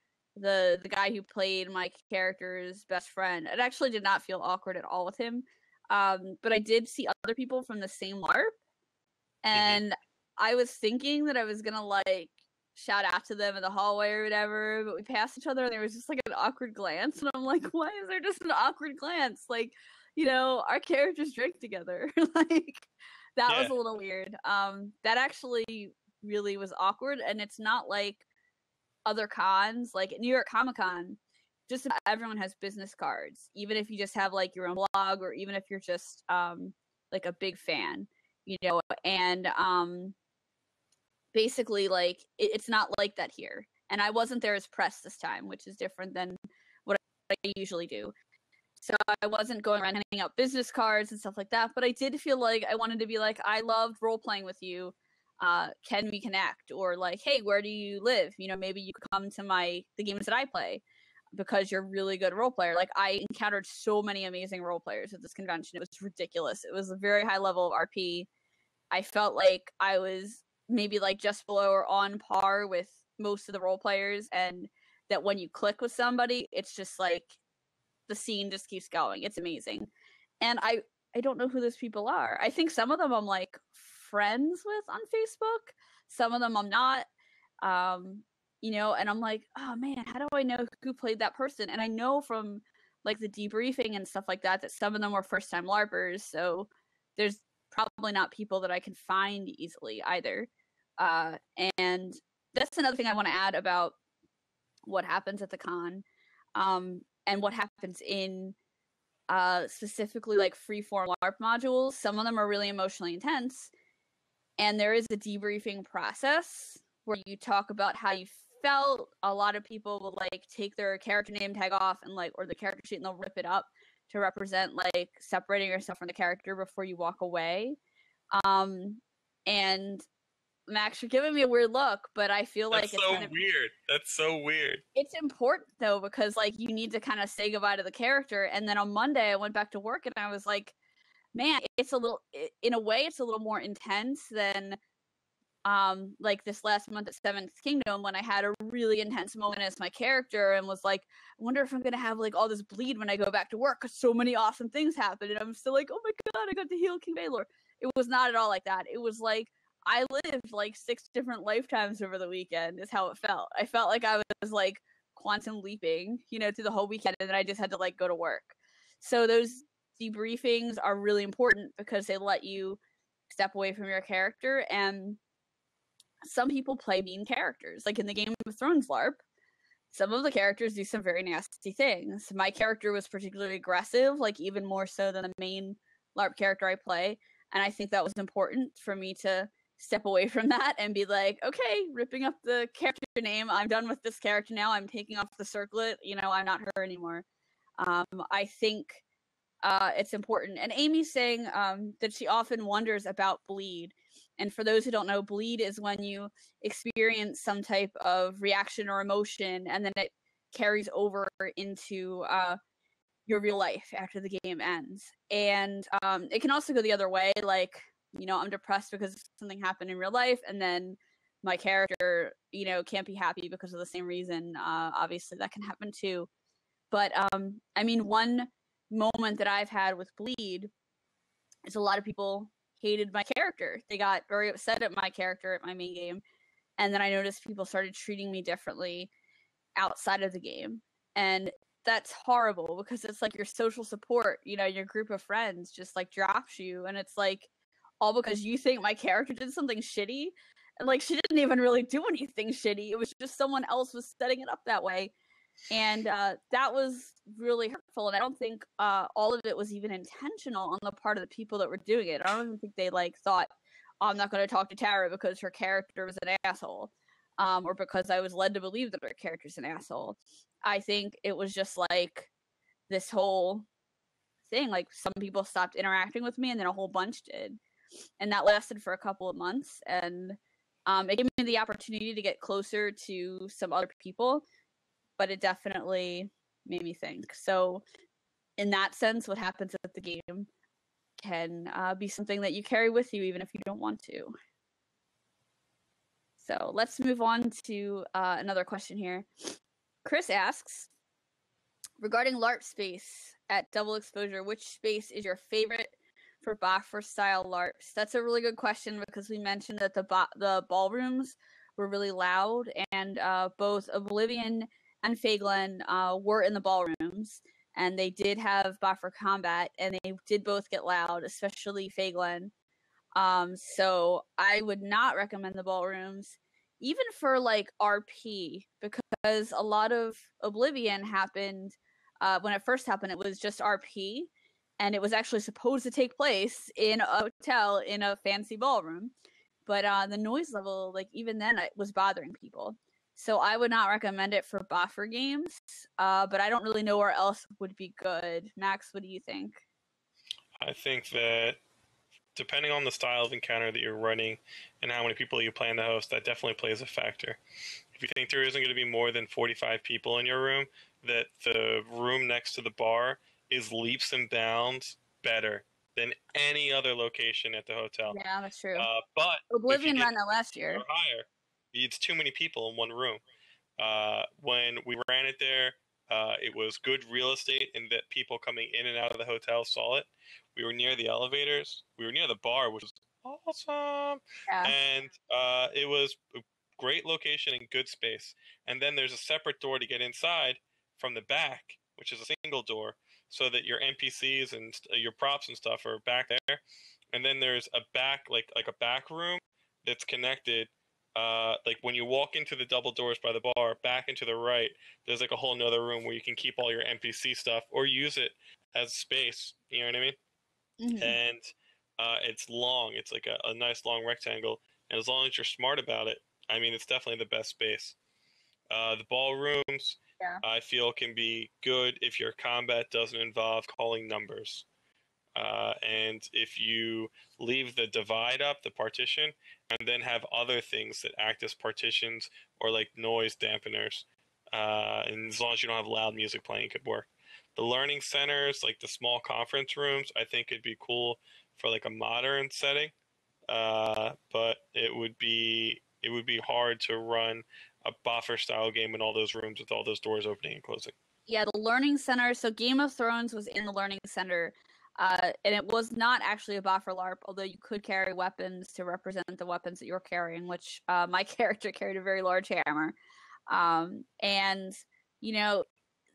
the the guy who played my character's best friend. It actually did not feel awkward at all with him. Um, but I did see other people from the same LARP, mm-hmm. and mm-hmm. I was thinking that I was gonna like shout out to them in the hallway or whatever, but we passed each other and there was just like an awkward glance, and I'm like, why is there just an awkward glance? Like, you know, our characters drink together. like that yeah. was a little weird. Um, that actually really was awkward, and it's not like other cons, like New York Comic Con, just everyone has business cards, even if you just have like your own blog or even if you're just um, like a big fan, you know, and um, basically like it, it's not like that here. And I wasn't there as press this time, which is different than what I usually do. So I wasn't going around handing out business cards and stuff like that, but I did feel like I wanted to be like, I loved role playing with you uh, can we connect? Or like hey where do you live? You know maybe you could come to my the games that i play because you're really good role player. Like i encountered so many amazing role players at this convention. It was ridiculous. It was a very high level of rp i felt like i was maybe like just below or on par with most of the role players and that when you click with somebody it's just like the scene just keeps going. It's amazing. And i i don't know who those people are. I think some of them i'm like friends with on Facebook. Some of them I'm not. Um, you know, and I'm like, oh man, how do I know who played that person? And I know from like the debriefing and stuff like that that some of them were first time LARPers. So there's probably not people that I can find easily either. Uh, and that's another thing I want to add about what happens at the con um, and what happens in uh, specifically like freeform LARP modules. Some of them are really emotionally intense, and there is a debriefing process where you talk about how you felt a lot of people will like take their character name tag off and like or the character sheet and they'll rip it up to represent like separating yourself from the character before you walk away um and Max, you're giving me a weird look, but I feel That's like so it's kind of, weird. That's so weird. it's important though because like you need to kind of say goodbye to the character. And then on Monday, I went back to work and I was like, man, it's a little, in a way, it's a little more intense than um like this last month at Seventh Kingdom when I had a really intense moment as my character and was like, I wonder if I'm gonna have like all this bleed when I go back to work because so many awesome things happened and I'm still like, oh my god, I got to heal King Baylor. It was not at all like that. It was like I lived like six different lifetimes over the weekend. Is how it felt. I felt like I was like quantum leaping, you know, through the whole weekend, and then I just had to like go to work. So those debriefings are really important because they let you step away from your character and some people play mean characters. Like in the game of thrones larp some of the characters do some very nasty things. My character was particularly aggressive like even more so than the main larp character i play and i think that was important for me to step away from that and be like okay ripping up the character name i'm done with this character now i'm taking off the circlet you know i'm not her anymore. Um, i think uh, it's important and amy's saying um, that she often wonders about bleed and for those who don't know, bleed is when you experience some type of reaction or emotion, and then it carries over into uh, your real life after the game ends. And um, it can also go the other way. Like, you know, I'm depressed because something happened in real life, and then my character, you know, can't be happy because of the same reason. Uh, obviously, that can happen too. But um, I mean, one moment that I've had with bleed is a lot of people hated my character. They got very upset at my character at my main game. And then I noticed people started treating me differently outside of the game. And that's horrible because it's like your social support, you know, your group of friends just like drops you. And it's like all because you think my character did something shitty. And like she didn't even really do anything shitty. It was just someone else was setting it up that way. And uh, that was really hurtful. And I don't think uh, all of it was even intentional on the part of the people that were doing it. I don't even think they like thought, I'm not going to talk to Tara because her character was an asshole, um, or because I was led to believe that her character's an asshole. I think it was just like this whole thing. Like some people stopped interacting with me, and then a whole bunch did, and that lasted for a couple of months. And um, it gave me the opportunity to get closer to some other people but it definitely made me think. So, in that sense, what happens at the game can uh, be something that you carry with you, even if you don't want to. So, let's move on to uh, another question here. Chris asks regarding LARP space at double exposure, which space is your favorite for Boffer style LARPs? That's a really good question because we mentioned that the bo- the ballrooms were really loud, and uh, both Oblivion and Faeglen uh, were in the ballrooms, and they did have boffer combat, and they did both get loud, especially Faeglen. Um, so I would not recommend the ballrooms, even for like RP, because a lot of Oblivion happened uh, when it first happened. It was just RP, and it was actually supposed to take place in a hotel in a fancy ballroom, but uh, the noise level, like even then, it was bothering people. So I would not recommend it for boffer games. Uh, but I don't really know where else would be good. Max, what do you think? I think that depending on the style of encounter that you're running and how many people you plan to host, that definitely plays a factor. If you think there isn't going to be more than 45 people in your room, that the room next to the bar is leaps and bounds better than any other location at the hotel. Yeah, that's true. Uh, but Oblivion ran that last year. higher, it's too many people in one room. Uh, when we ran it there, uh, it was good real estate in that people coming in and out of the hotel saw it. We were near the elevators. We were near the bar, which was awesome. Yeah. And uh, it was a great location and good space. And then there's a separate door to get inside from the back, which is a single door, so that your NPCs and your props and stuff are back there. And then there's a back, like like a back room that's connected uh, like when you walk into the double doors by the bar, back into the right, there's like a whole nother room where you can keep all your NPC stuff or use it as space. You know what I mean? Mhm. And uh, it's long. It's like a, a nice long rectangle. And as long as you're smart about it, I mean, it's definitely the best space. Uh, the ballrooms, Yeah. I feel, can be good if your combat doesn't involve calling numbers. Uh, and if you leave the divide up, the partition, and then have other things that act as partitions or like noise dampeners, uh, and as long as you don't have loud music playing, it could work. The learning centers, like the small conference rooms, I think it'd be cool for like a modern setting. Uh, but it would be it would be hard to run a boffer style game in all those rooms with all those doors opening and closing. Yeah, the learning center. So Game of Thrones was in the learning center, uh, and it was not actually a boffer LARP, although you could carry weapons to represent the weapons that you're carrying. Which uh, my character carried a very large hammer, um, and you know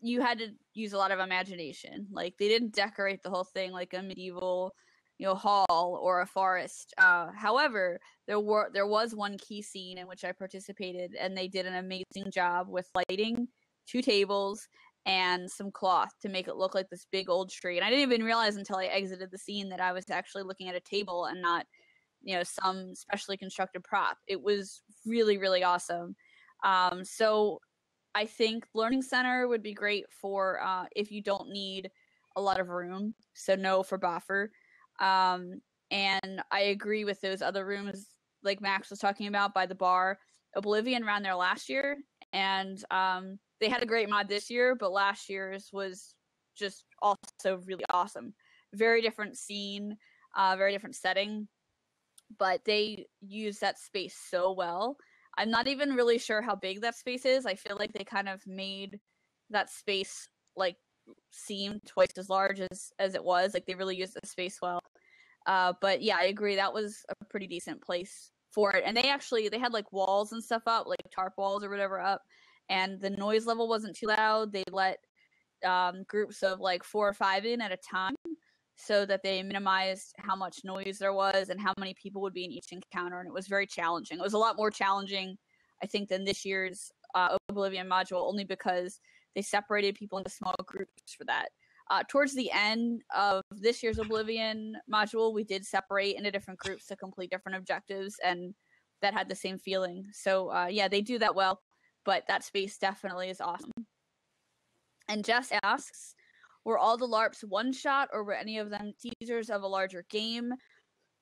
you had to use a lot of imagination. Like they didn't decorate the whole thing like a medieval you know hall or a forest uh, however there were there was one key scene in which i participated and they did an amazing job with lighting two tables and some cloth to make it look like this big old tree and i didn't even realize until i exited the scene that i was actually looking at a table and not you know some specially constructed prop. It was really really awesome. Um, so i think learning center would be great for uh, if you don't need a lot of room so no for boffer um, and I agree with those other rooms, like Max was talking about by the bar. Oblivion ran there last year, and um, they had a great mod this year, but last year's was just also really awesome. Very different scene, uh, very different setting, but they use that space so well. I'm not even really sure how big that space is. I feel like they kind of made that space like seem twice as large as as it was. Like they really used the space well. Uh, but yeah, I agree. That was a pretty decent place for it. And they actually they had like walls and stuff up, like tarp walls or whatever up, and the noise level wasn't too loud. They let um, groups of like four or five in at a time, so that they minimized how much noise there was and how many people would be in each encounter. And it was very challenging. It was a lot more challenging, I think, than this year's uh, Oblivion module, only because they separated people into small groups for that. Uh, towards the end of this year's Oblivion module, we did separate into different groups to complete different objectives, and that had the same feeling. So, uh, yeah, they do that well, but that space definitely is awesome. And Jess asks, were all the LARPs one shot, or were any of them teasers of a larger game?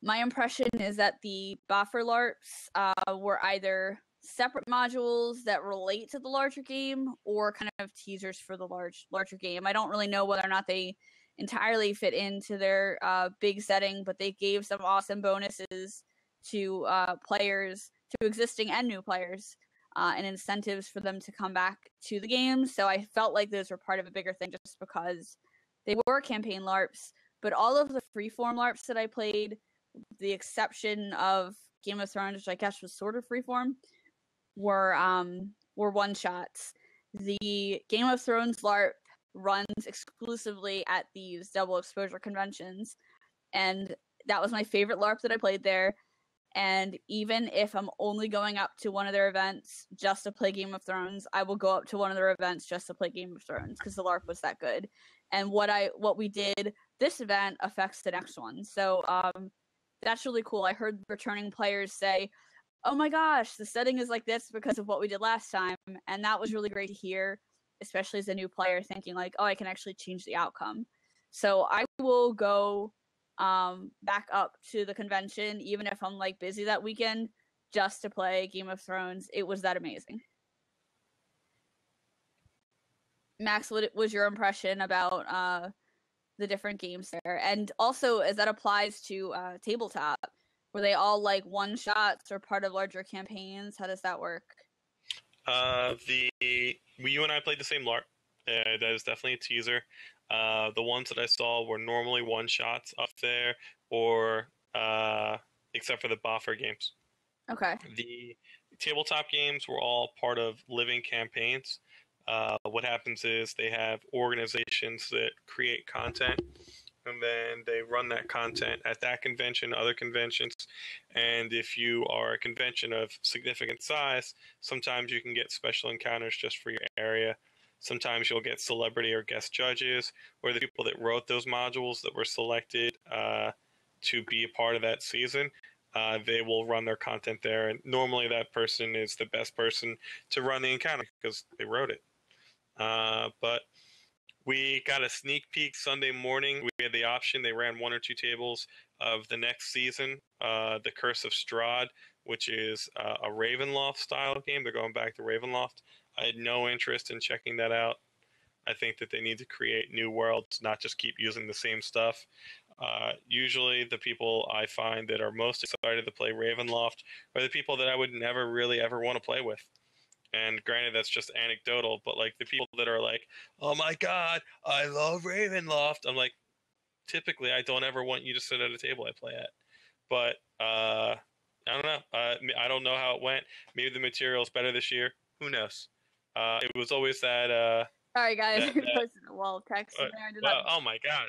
My impression is that the Boffer LARPs uh, were either separate modules that relate to the larger game or kind of teasers for the large larger game. I don't really know whether or not they entirely fit into their uh, big setting, but they gave some awesome bonuses to uh, players, to existing and new players, uh, and incentives for them to come back to the game. So I felt like those were part of a bigger thing just because they were campaign LARPs. But all of the freeform LARPs that I played, the exception of Game of Thrones, which I guess was sort of freeform, were um were one shots. The Game of Thrones LARP runs exclusively at these double exposure conventions, and that was my favorite LARP that I played there. And even if I'm only going up to one of their events just to play Game of Thrones, I will go up to one of their events just to play Game of Thrones because the LARP was that good. And what I what we did this event affects the next one. So um, that's really cool. I heard returning players say, oh my gosh, the setting is like this because of what we did last time. And that was really great to hear, especially as a new player thinking like, oh, I can actually change the outcome. So I will go um back up to the convention even if I'm like busy that weekend just to play Game of Thrones. It was that amazing. Max, what was your impression about uh the different games there? And also as that applies to uh tabletop, were they all like one shots or part of larger campaigns? How does that work? Uh, the you and I played the same LARP. Uh, that is definitely a teaser. Uh, the ones that I saw were normally one shots up there, or uh, except for the boffer games. Okay. The tabletop games were all part of living campaigns. Uh, what happens is they have organizations that create content and then they run that content at that convention, other conventions. And if you are a convention of significant size, sometimes you can get special encounters just for your area. Sometimes you'll get celebrity or guest judges, or the people that wrote those modules that were selected uh, to be a part of that season. Uh, they will run their content there, and normally that person is the best person to run the encounter because they wrote it. Uh, but we got a sneak peek Sunday morning. We had the option. They ran one or two tables of the next season, uh, The Curse of Strahd, which is uh, a Ravenloft style game. They're going back to Ravenloft. I had no interest in checking that out. I think that they need to create new worlds, not just keep using the same stuff. Uh, usually, the people I find that are most excited to play Ravenloft are the people that I would never really ever want to play with. And granted, that's just anecdotal, but like the people that are like, "Oh my god, I love Ravenloft," I'm like, typically, I don't ever want you to sit at a table I play at. But uh, I don't know. Uh, I don't know how it went. Maybe the material's better this year. Who knows? Uh, it was always that. Uh, Sorry, guys. that- that- a wall of text uh. Well, oh my god,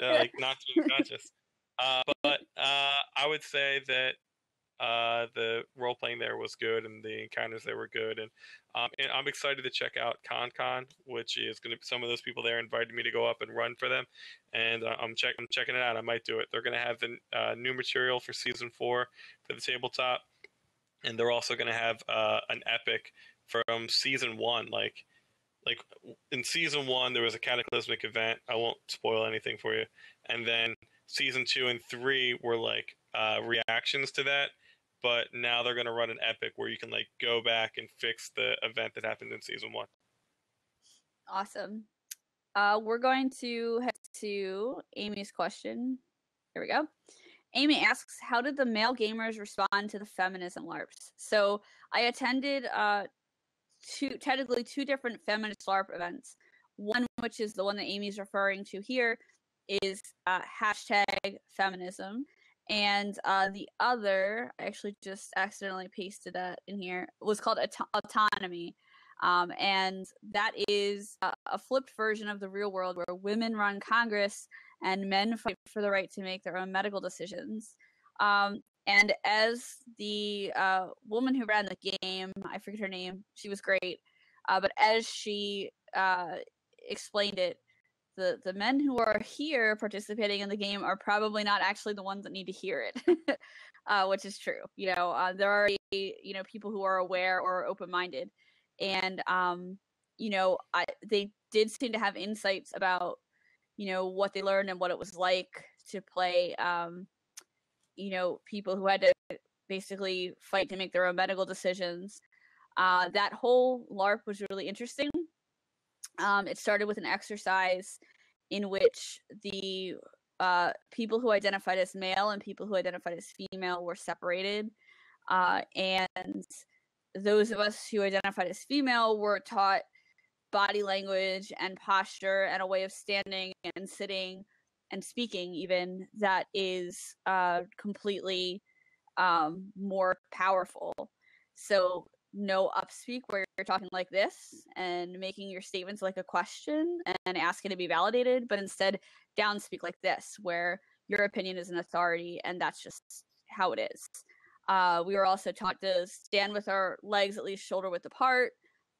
like not to be conscious. Uh, but uh, I would say that uh, the role playing there was good, and the encounters there were good, and um, and I'm excited to check out ConCon, which is going to be some of those people there invited me to go up and run for them, and uh, I'm check I'm checking it out. I might do it. They're going to have the uh, new material for season four for the tabletop, and they're also going to have uh, an epic from season one, like like in season one there was a cataclysmic event i won't spoil anything for you and then season two and three were like uh, reactions to that but now they're going to run an epic where you can like go back and fix the event that happened in season one Awesome. Uh, we're going to head to Amy's question. Here we go. Amy asks, "How did the male gamers respond to the feminism LARPs?" So I attended uh, two, technically two different feminist LARP events. One, which is the one that Amy's referring to here, is uh, hashtag feminism, and uh, the other, I actually just accidentally pasted that in here, was called Auto- autonomy. Um, and that is a, a flipped version of the real world where women run Congress and men fight for the right to make their own medical decisions. Um, and as the uh, woman who ran the game, I forget her name, she was great. Uh, but as she uh, explained it, the, the men who are here participating in the game are probably not actually the ones that need to hear it, uh, which is true. You know, uh, there are you know people who are aware or open minded and um, you know, I, they did seem to have insights about you know what they learned and what it was like to play um, you know people who had to basically fight to make their own medical decisions. Uh, that whole LARP was really interesting. Um, it started with an exercise in which the uh, people who identified as male and people who identified as female were separated, uh, and those of us who identified as female were taught body language and posture and a way of standing and sitting and speaking even that is uh, completely um, more powerful. So no upspeak where you're talking like this and making your statements like a question and asking to be validated but instead downspeak like this where your opinion is an authority and that's just how it is. Uh, we were also taught to stand with our legs at least shoulder width apart,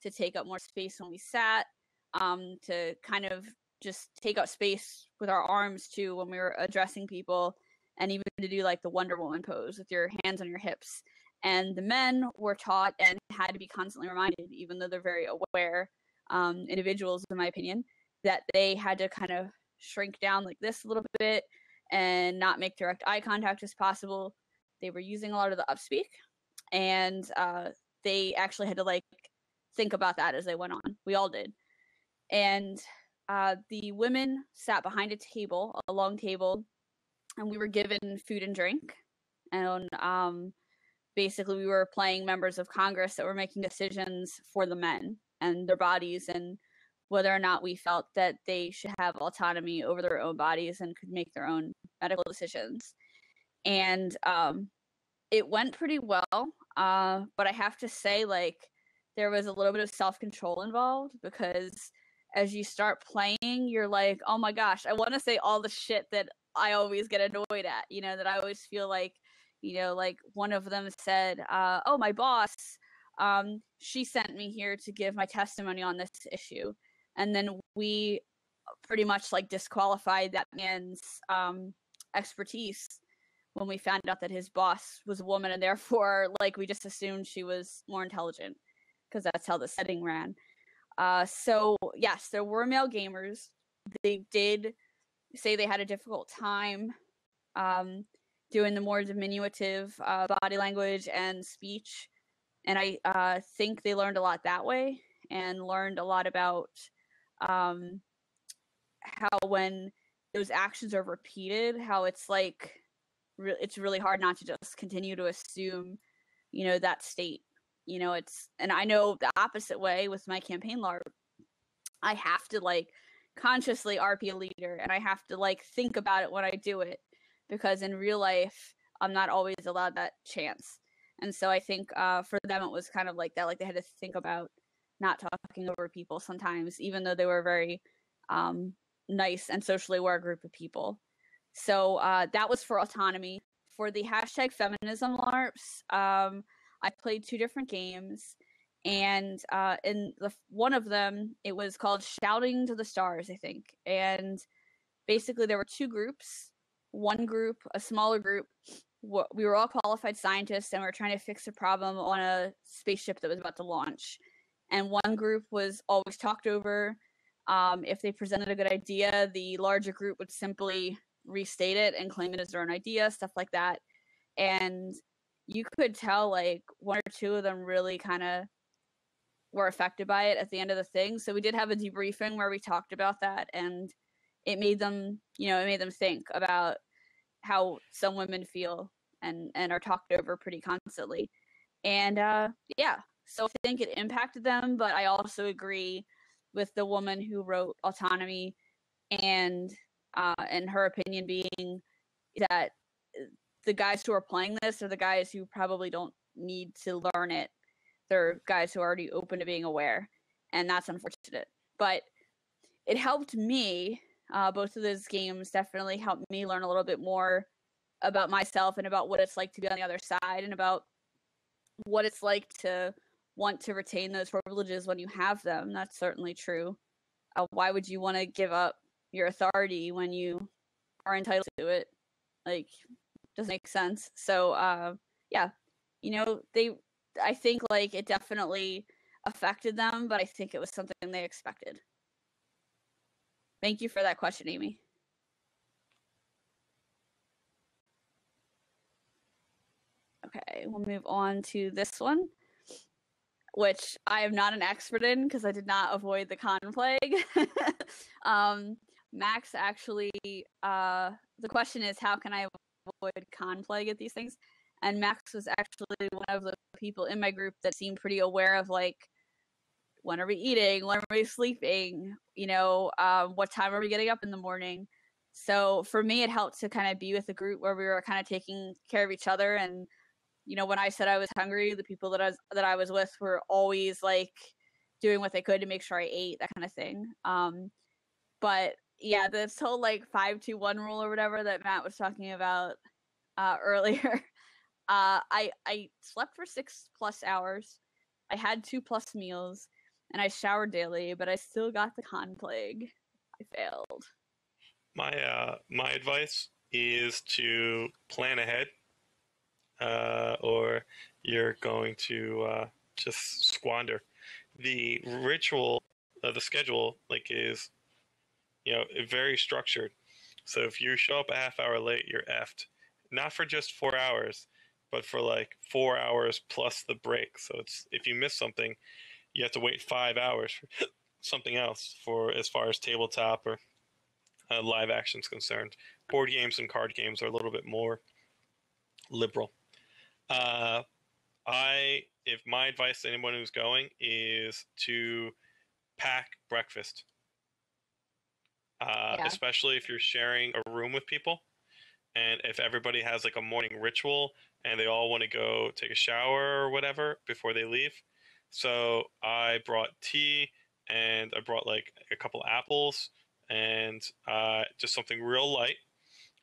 to take up more space when we sat, um, to kind of just take up space with our arms too when we were addressing people, and even to do like the Wonder Woman pose with your hands on your hips. And the men were taught and had to be constantly reminded, even though they're very aware um, individuals, in my opinion, that they had to kind of shrink down like this a little bit and not make direct eye contact as possible. They were using a lot of the upspeak and uh, they actually had to like think about that as they went on. We all did. And uh, the women sat behind a table a long table and we were given food and drink and um, basically we were playing members of congress that were making decisions for the men and their bodies and whether or not we felt that they should have autonomy over their own bodies and could make their own medical decisions and um, it went pretty well. Uh, but I have to say, like, there was a little bit of self control involved because as you start playing, you're like, oh my gosh, I want to say all the shit that I always get annoyed at. You know, that I always feel like, you know, like one of them said, uh, oh, my boss, um, she sent me here to give my testimony on this issue. And then we pretty much like disqualified that man's um, expertise when we found out that his boss was a woman and therefore like we just assumed she was more intelligent because that's how the setting ran Uh, so yes, there were male gamers. They did say they had a difficult time um, doing the more diminutive uh, body language and speech, and I uh, think they learned a lot that way and learned a lot about um, how when those actions are repeated, how it's like re- it's really hard not to just continue to assume, you know, that state. You know, it's and I know the opposite way with my campaign LARP. I have to like consciously RP a leader and I have to like think about it when I do it because in real life I'm not always allowed that chance. And so I think uh, for them it was kind of like that, like they had to think about not talking over people sometimes, even though they were very um, nice and socially aware group of people. So uh, that was for autonomy. For the hashtag feminism LARPs, um, I played two different games, and uh, in the one of them, it was called "Shouting to the Stars," I think. And basically, there were two groups. One group, a smaller group, we were all qualified scientists, and we were trying to fix a problem on a spaceship that was about to launch. And one group was always talked over. Um, if they presented a good idea, the larger group would simply restate it and claim it as their own idea, stuff like that. And you could tell like one or two of them really kind of were affected by it at the end of the thing. So we did have a debriefing where we talked about that and it made them, you know, it made them think about how some women feel and and are talked over pretty constantly. And uh yeah, so I think it impacted them, but I also agree with the woman who wrote autonomy and uh, and her opinion being that uh, the guys who are playing this are the guys who probably don't need to learn it. They're guys who are already open to being aware, and that's unfortunate. But it helped me. Uh, both of those games definitely helped me learn a little bit more about myself and about what it's like to be on the other side and about what it's like to want to retain those privileges when you have them. That's certainly true. Uh, why would you want to give up your authority when you are entitled to it. Like doesn't make sense. So uh yeah, you know, they I think like it definitely affected them, but I think it was something they expected. Thank you for that question, Amy. Okay, we'll move on to this one, which I am not an expert in because I did not avoid the con plague. um, Max actually, uh, the question is, how can I avoid con plague at these things? And Max was actually one of the people in my group that seemed pretty aware of like, when are we eating? When are we sleeping? You know, um, what time are we getting up in the morning? So for me, it helped to kind of be with a group where we were kind of taking care of each other. And you know, when I said I was hungry, the people that I was that I was with were always like doing what they could to make sure I ate, that kind of thing. Um, but yeah, this whole like five two one rule or whatever that Matt was talking about uh, earlier. Uh, I I slept for six plus hours. I had two plus meals, and I showered daily, but I still got the con plague. I failed. My uh, my advice is to plan ahead, uh, or you're going to uh, just squander. The ritual, uh, the schedule, like is you know, very structured. So if you show up a half hour late, you're effed. Not for just four hours, but for like four hours plus the break. So it's if you miss something, you have to wait five hours for something else for as far as tabletop or uh, live action is concerned. Board games and card games are a little bit more liberal. Uh, I, if my advice to anyone who's going is to pack breakfast uh, yeah. especially if you're sharing a room with people. And if everybody has like a morning ritual and they all want to go take a shower or whatever before they leave. So I brought tea and I brought like a couple apples and uh, just something real light.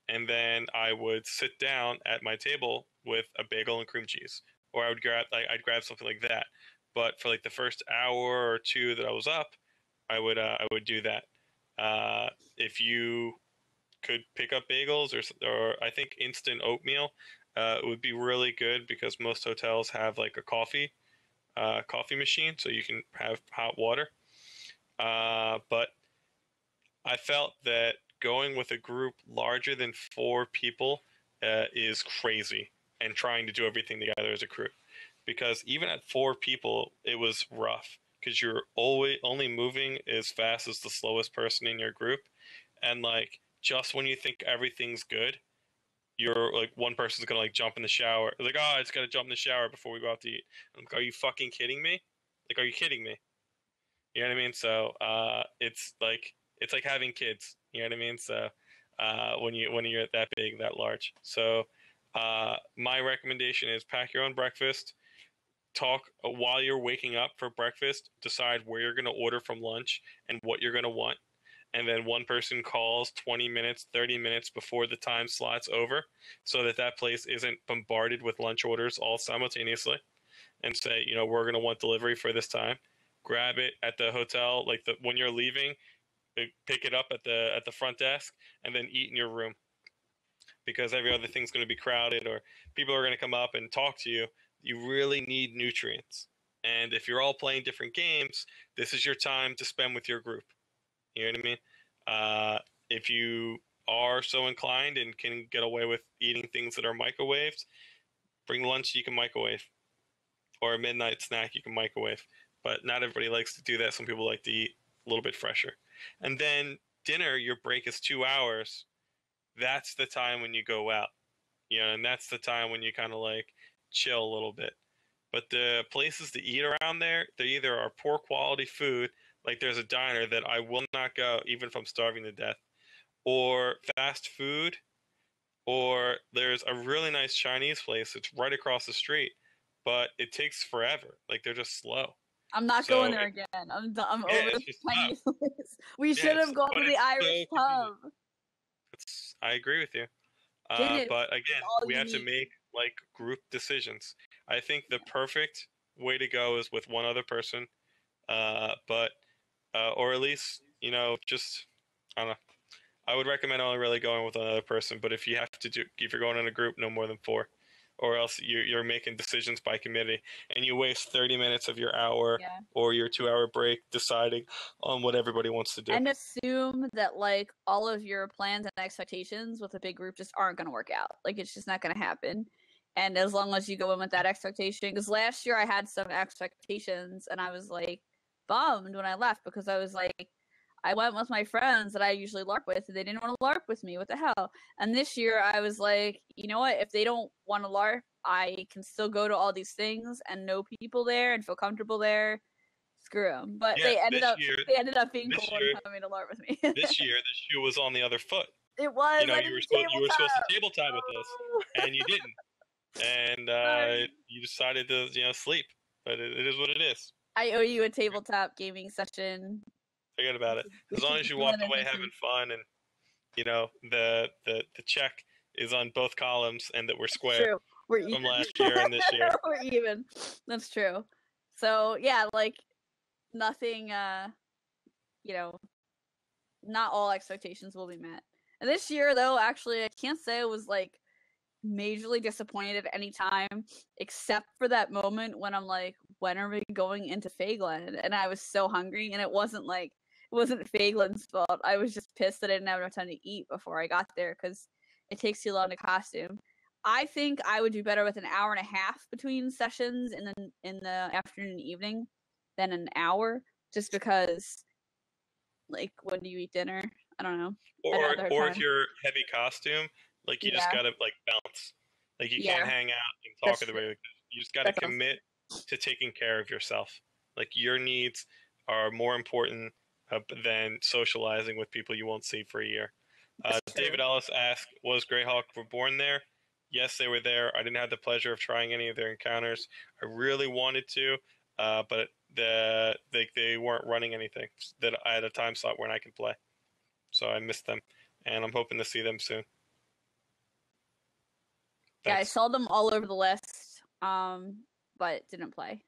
And then I would sit down at my table with a bagel and cream cheese, or I would grab like I'd grab something like that. But for like the first hour or two that I was up, I would uh, I would do that. Uh, if you could pick up bagels or, or I think instant oatmeal uh, would be really good because most hotels have like a coffee uh, coffee machine, so you can have hot water. Uh, but I felt that going with a group larger than four people uh, is crazy, and trying to do everything together as a crew, because even at four people, it was rough because you're always only moving as fast as the slowest person in your group, and like just when you think everything's good, you're like one person's gonna like jump in the shower. Like, oh, I just gotta jump in the shower before we go out to eat. I'm like, are you fucking kidding me? Like, are you kidding me? You know what I mean? So uh, it's like it's like having kids. You know what I mean? So uh, when you when you're that big, that large. So uh, my recommendation is pack your own breakfast. Talk while you're waking up for breakfast. Decide where you're going to order from lunch and what you're going to want and then one person calls 20 minutes 30 minutes before the time slot's over so that that place isn't bombarded with lunch orders all simultaneously and say you know we're going to want delivery for this time grab it at the hotel like the when you're leaving uh, pick it up at the at the front desk and then eat in your room because every other thing's going to be crowded or people are going to come up and talk to you you really need nutrients and if you're all playing different games this is your time to spend with your group you know what I mean? Uh, if you are so inclined and can get away with eating things that are microwaved, bring lunch you can microwave, or a midnight snack you can microwave. But not everybody likes to do that. Some people like to eat a little bit fresher. And then dinner, your break is two hours. That's the time when you go out, you know, and that's the time when you kind of like chill a little bit. But the places to eat around there, they either are poor quality food like there's a diner that I will not go even if I'm starving to death, or fast food, or there's a really nice Chinese place that's right across the street, but it takes forever. Like they're just slow. I'm not so going there it, again. I'm I'm yeah, over the Chinese place. We yeah, should have gone to the Irish so pub. I agree with you. Uh, but again, we have need. to make like group decisions. I think the perfect way to go is with one other person. Uh, but uh, or at least you know just I don't know. I would recommend only really going with another person, but if you have to do, if you're going in a group, no more than four, or else you're, you're making decisions by committee, and you waste 30 minutes of your hour yeah. or your two-hour break deciding on what everybody wants to do. And assume that like all of your plans and expectations with a big group just aren't going to work out. Like it's just not going to happen. And as long as you go in with that expectation, because last year I had some expectations, and I was like, bummed when I left because I was like, I went with my friends that I usually LARP with, and they didn't want to LARP with me. What the hell? And this year, I was like, you know what? If they don't want to LARP, I can still go to all these things and know people there and feel comfortable there. Screw them. But yeah, they ended up year, they ended up being cool year, and coming to LARP with me. this year, the shoe was on the other foot. It was. You know, you were, supposed, you were supposed to tabletop with us, and you didn't. And uh, you decided to, you know, sleep. But it, it is what it is. I owe you a tabletop gaming session. Forget about it. As long as you walk away having fun and you know the the the check is on both columns and that we're square true. We're from even. last year and this year. we're even. That's true. So yeah, like nothing. uh You know, not all expectations will be met. And this year, though, actually, I can't say it was like majorly disappointed at any time except for that moment when I'm like, when are we going into Faeglen? And I was so hungry and it wasn't like it wasn't Faeglen's fault. I was just pissed that I didn't have enough time to eat before I got there because it takes too long to costume. I think I would do better with an hour and a half between sessions in the in the afternoon and evening than an hour, just because like when do you eat dinner? I don't know. Or or if you're heavy costume, like you yeah. just gotta like bounce. Like you can't hang out and talk That's the way. You just gotta commit awesome. to taking care of yourself. Like your needs are more important uh, than socializing with people you won't see for a year. Uh, David Ellis asked, "Was Greyhawk born there?" Yes, they were there. I didn't have the pleasure of trying any of their encounters. I really wanted to, uh, but the they they weren't running anything that I had a time slot when I could play, so I missed them, and I'm hoping to see them soon. Yeah, I saw them all over the list, um, but didn't play.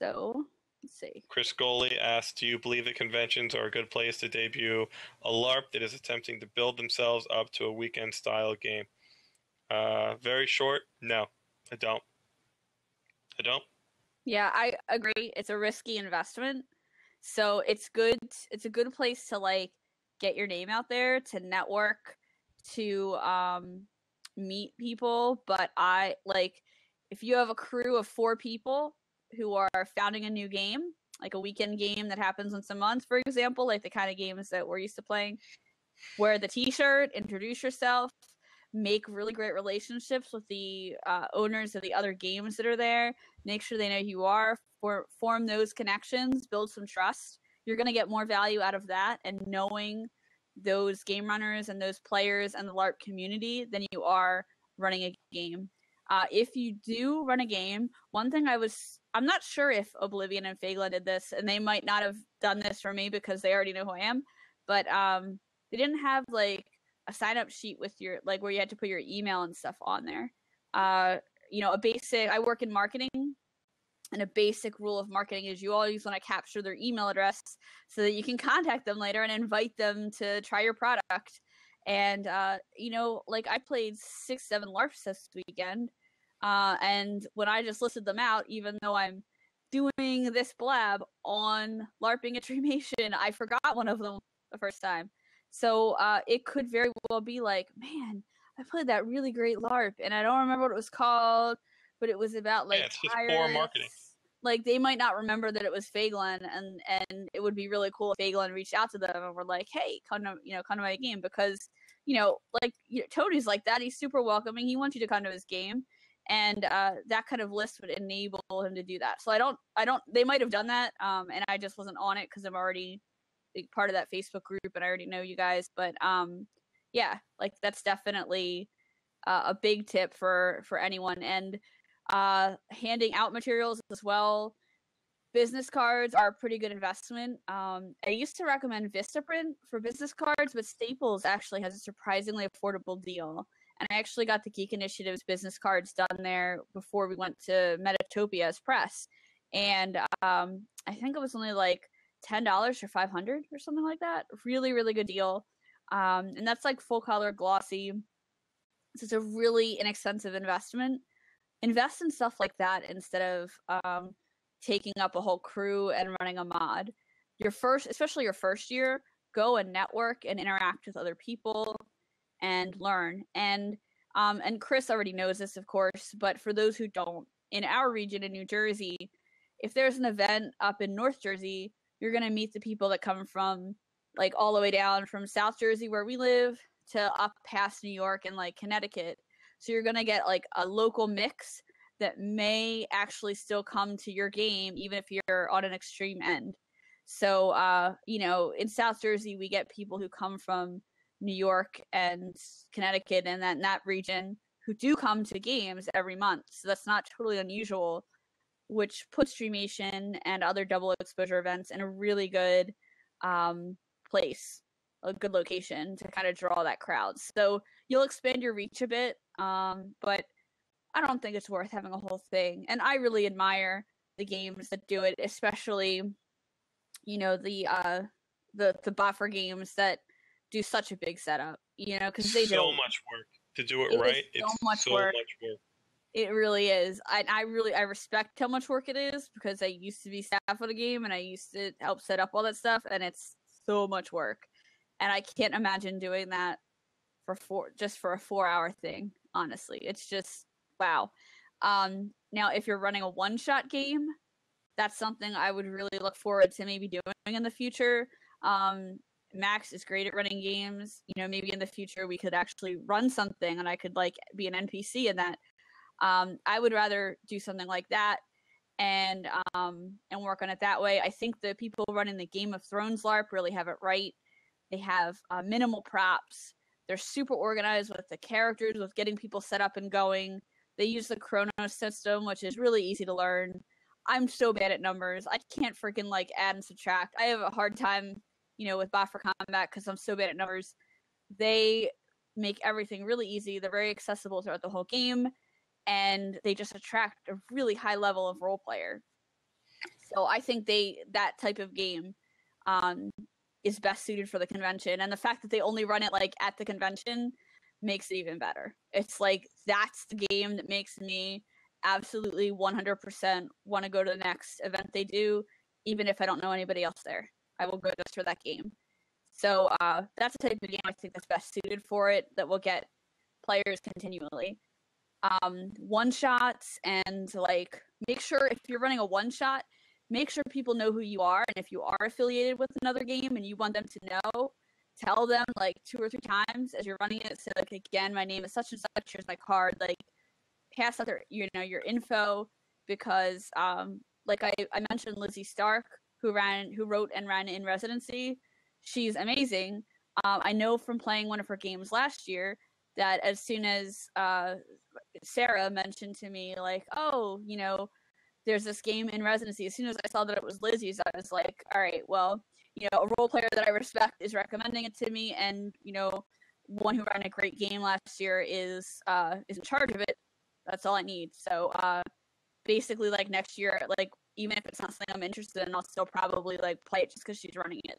So let's see. Chris Goley asked, "Do you believe that conventions are a good place to debut a LARP that is attempting to build themselves up to a weekend style game?" Uh, very short. No, I don't. I don't. Yeah, I agree. It's a risky investment So it's good. It's a good place to like get your name out there, to network, to um, meet people. But I like if you have a crew of four people who are founding a new game, like a weekend game that happens once a month, for example, like the kind of games that we're used to playing, wear the t-shirt, introduce yourself, make really great relationships with the uh, owners of the other games that are there, make sure they know who you are, for, form those connections, build some trust. You're going to get more value out of that and knowing those game runners and those players and the LARP community than you are running a game. Uh, if you do run a game, one thing I was, I'm not sure if Oblivion and Faeglen did this, and they might not have done this for me because they already know who I am, but um, they didn't have like a sign up sheet with your, like where you had to put your email and stuff on there. Uh, you know, a basic, I work in marketing, and a basic rule of marketing is you always want to capture their email address so that you can contact them later and invite them to try your product. And uh, you know, like I played six, seven LARPs this weekend, uh, and when I just listed them out, even though I'm doing this blab on LARPing at Dreamation, I forgot one of them the first time. So uh, it could very well be like, man, I played that really great LARP, and I don't remember what it was called, but it was about like yeah, it's just poor marketing. Like they might not remember that it was Faeglen, and and it would be really cool if Faeglen reached out to them and were like, hey, come to you know come to my game because you know like you know, Tony's like that. He's super welcoming. He wants you to come to his game and uh, that kind of list would enable him to do that. So I don't, I don't. They might have done that, um, and I just wasn't on it because I'm already part of that Facebook group and I already know you guys. But um, yeah, like that's definitely uh, a big tip for for anyone, and uh, handing out materials as well. Business cards are a pretty good investment. Um, I used to recommend Vistaprint for business cards, but Staples actually has a surprisingly affordable deal and I actually got the Geek Initiative's business cards done there before we went to Metatopia as press, and um, I think it was only like ten dollars or five hundred or something like that. Really, really good deal, um, and that's like full color glossy. So it's a really inexpensive investment. Invest in stuff like that instead of um, taking up a whole crew and running a mod. Your first, especially your first year, go and network and interact with other people and learn. And um, and Chris already knows this, of course, but for those who don't, in our region in New Jersey, if there's an event up in North Jersey, you're gonna meet the people that come from like all the way down from South Jersey where we live to up past New York and like Connecticut. So you're gonna get like a local mix that may actually still come to your game even if you're on an extreme end. So uh, you know, in South Jersey we get people who come from New York and Connecticut and that that region who do come to games every month. So that's not totally unusual, which puts Dreamation and other double exposure events in a really good um, place, a good location to kind of draw that crowd. So you'll expand your reach a bit, um, but I don't think it's worth having a whole thing. And I really admire the games that do it, especially you know the uh the the boffer games that do such a big setup, you know, because they do so much work to do it, it right. So it's much so work. much work. It really is. I I really I respect how much work it is because I used to be staff of the game and I used to help set up all that stuff, and it's so much work, and I can't imagine doing that for four just for a four hour thing. Honestly, it's just wow. Um, now, if you're running a one shot game, that's something I would really look forward to maybe doing in the future. Um, Max is great at running games. You know, maybe in the future we could actually run something and I could like be an NPC in that. Um, I would rather do something like that and um, and work on it that way. I think the people running the Game of Thrones LARP really have it right. They have uh, minimal props. They're super organized with the characters, with getting people set up and going. They use the Chronos system, which is really easy to learn. I'm so bad at numbers. I can't freaking like add and subtract. I have a hard time you know, with boffer combat because I'm so bad at numbers. They make everything really easy. They're very accessible throughout the whole game, and they just attract a really high level of role player. So I think they that type of game um, is best suited for the convention, and the fact that they only run it like at the convention makes it even better. It's like that's the game that makes me absolutely 100% want to go to the next event they do even if I don't know anybody else there. I will go just for that game. So uh, that's the type of game I think that's best suited for it. That will get players continually. Um, one shots and like make sure if you're running a one shot, make sure people know who you are, and if you are affiliated with another game and you want them to know, tell them like two or three times as you're running it. So like again, my name is such and such. Here's my card. Like pass out their you know your info because um like I, I mentioned Lizzie Stark who ran who wrote and ran in residency. She's amazing. Um, I know from playing one of her games last year that as soon as uh, Sarah mentioned to me like, oh, you know, there's this game in residency. As soon as I saw that it was Lizzie's, I was like, all right, well, you know, a role player that I respect is recommending it to me, and you know, one who ran a great game last year is uh, is in charge of it. That's all I need. So uh, basically, like next year, like even if it's not something I'm interested in, I'll still probably like play it just because she's running it.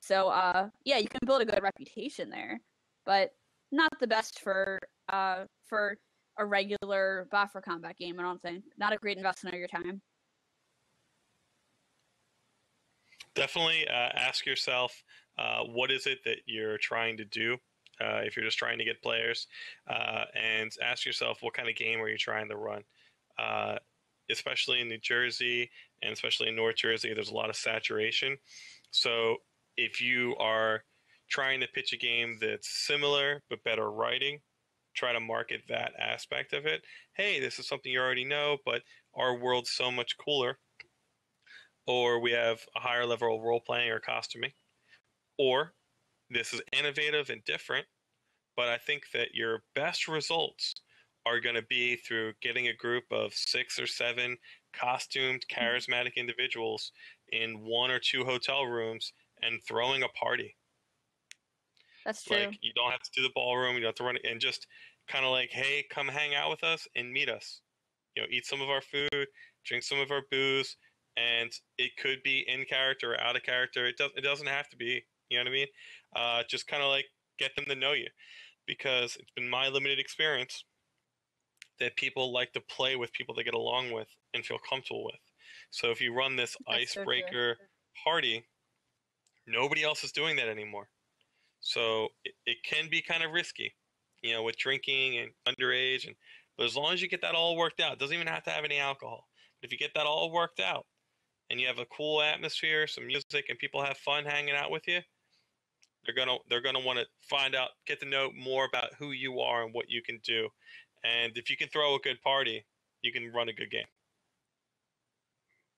So uh, yeah, you can build a good reputation there, but not the best for uh, for a regular boffer combat game. I don't think not a great investment of your time. Definitely uh, ask yourself uh, what is it that you're trying to do. Uh, if you're just trying to get players, uh, and ask yourself what kind of game are you trying to run. Uh, especially in New Jersey and especially in North Jersey, there's a lot of saturation. So if you are trying to pitch a game that's similar but better writing, try to market that aspect of it. Hey, this is something you already know, but our world's so much cooler. Or we have a higher level of role playing or costuming. Or this is innovative and different, but I think that your best results are going to be through getting a group of six or seven costumed, hmm. charismatic individuals in one or two hotel rooms and throwing a party. That's true. Like you don't have to do the ballroom, you don't have to run it, and just kind of like, hey, come hang out with us and meet us. You know, eat some of our food, drink some of our booze, and it could be in character or out of character. It does. It doesn't have to be. You know what I mean? Uh, just kind of like get them to know you, because it's been my limited experience that people like to play with people they get along with and feel comfortable with. So if you run this That's icebreaker so party, nobody else is doing that anymore. So it, it can be kind of risky, you know, with drinking and underage. And but as long as you get that all worked out, doesn't even have to have any alcohol. But if you get that all worked out, and you have a cool atmosphere, some music, and people have fun hanging out with you, they're gonna they're gonna want to find out, get to know more about who you are and what you can do. And if you can throw a good party, you can run a good game.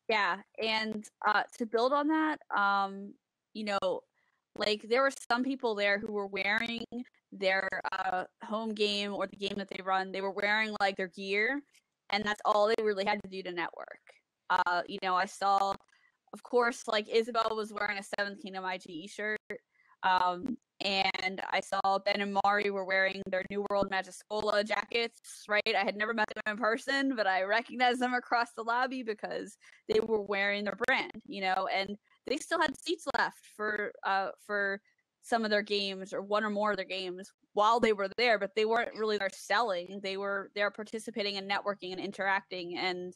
Yeah, and uh, to build on that, um, you know, like there were some people there who were wearing their uh, home game or the game that they run. They were wearing like their gear, and that's all they really had to do to network. Uh, you know, I saw, of course, like Isabel was wearing a Seventh Kingdom IGE shirt. Um, and I saw Ben and Mari were wearing their New World Magischola jackets, right? I had never met them in person, but I recognized them across the lobby because they were wearing their brand, you know, and they still had seats left for uh for some of their games or one or more of their games while they were there, but they weren't really there selling. They were they're participating and networking and interacting and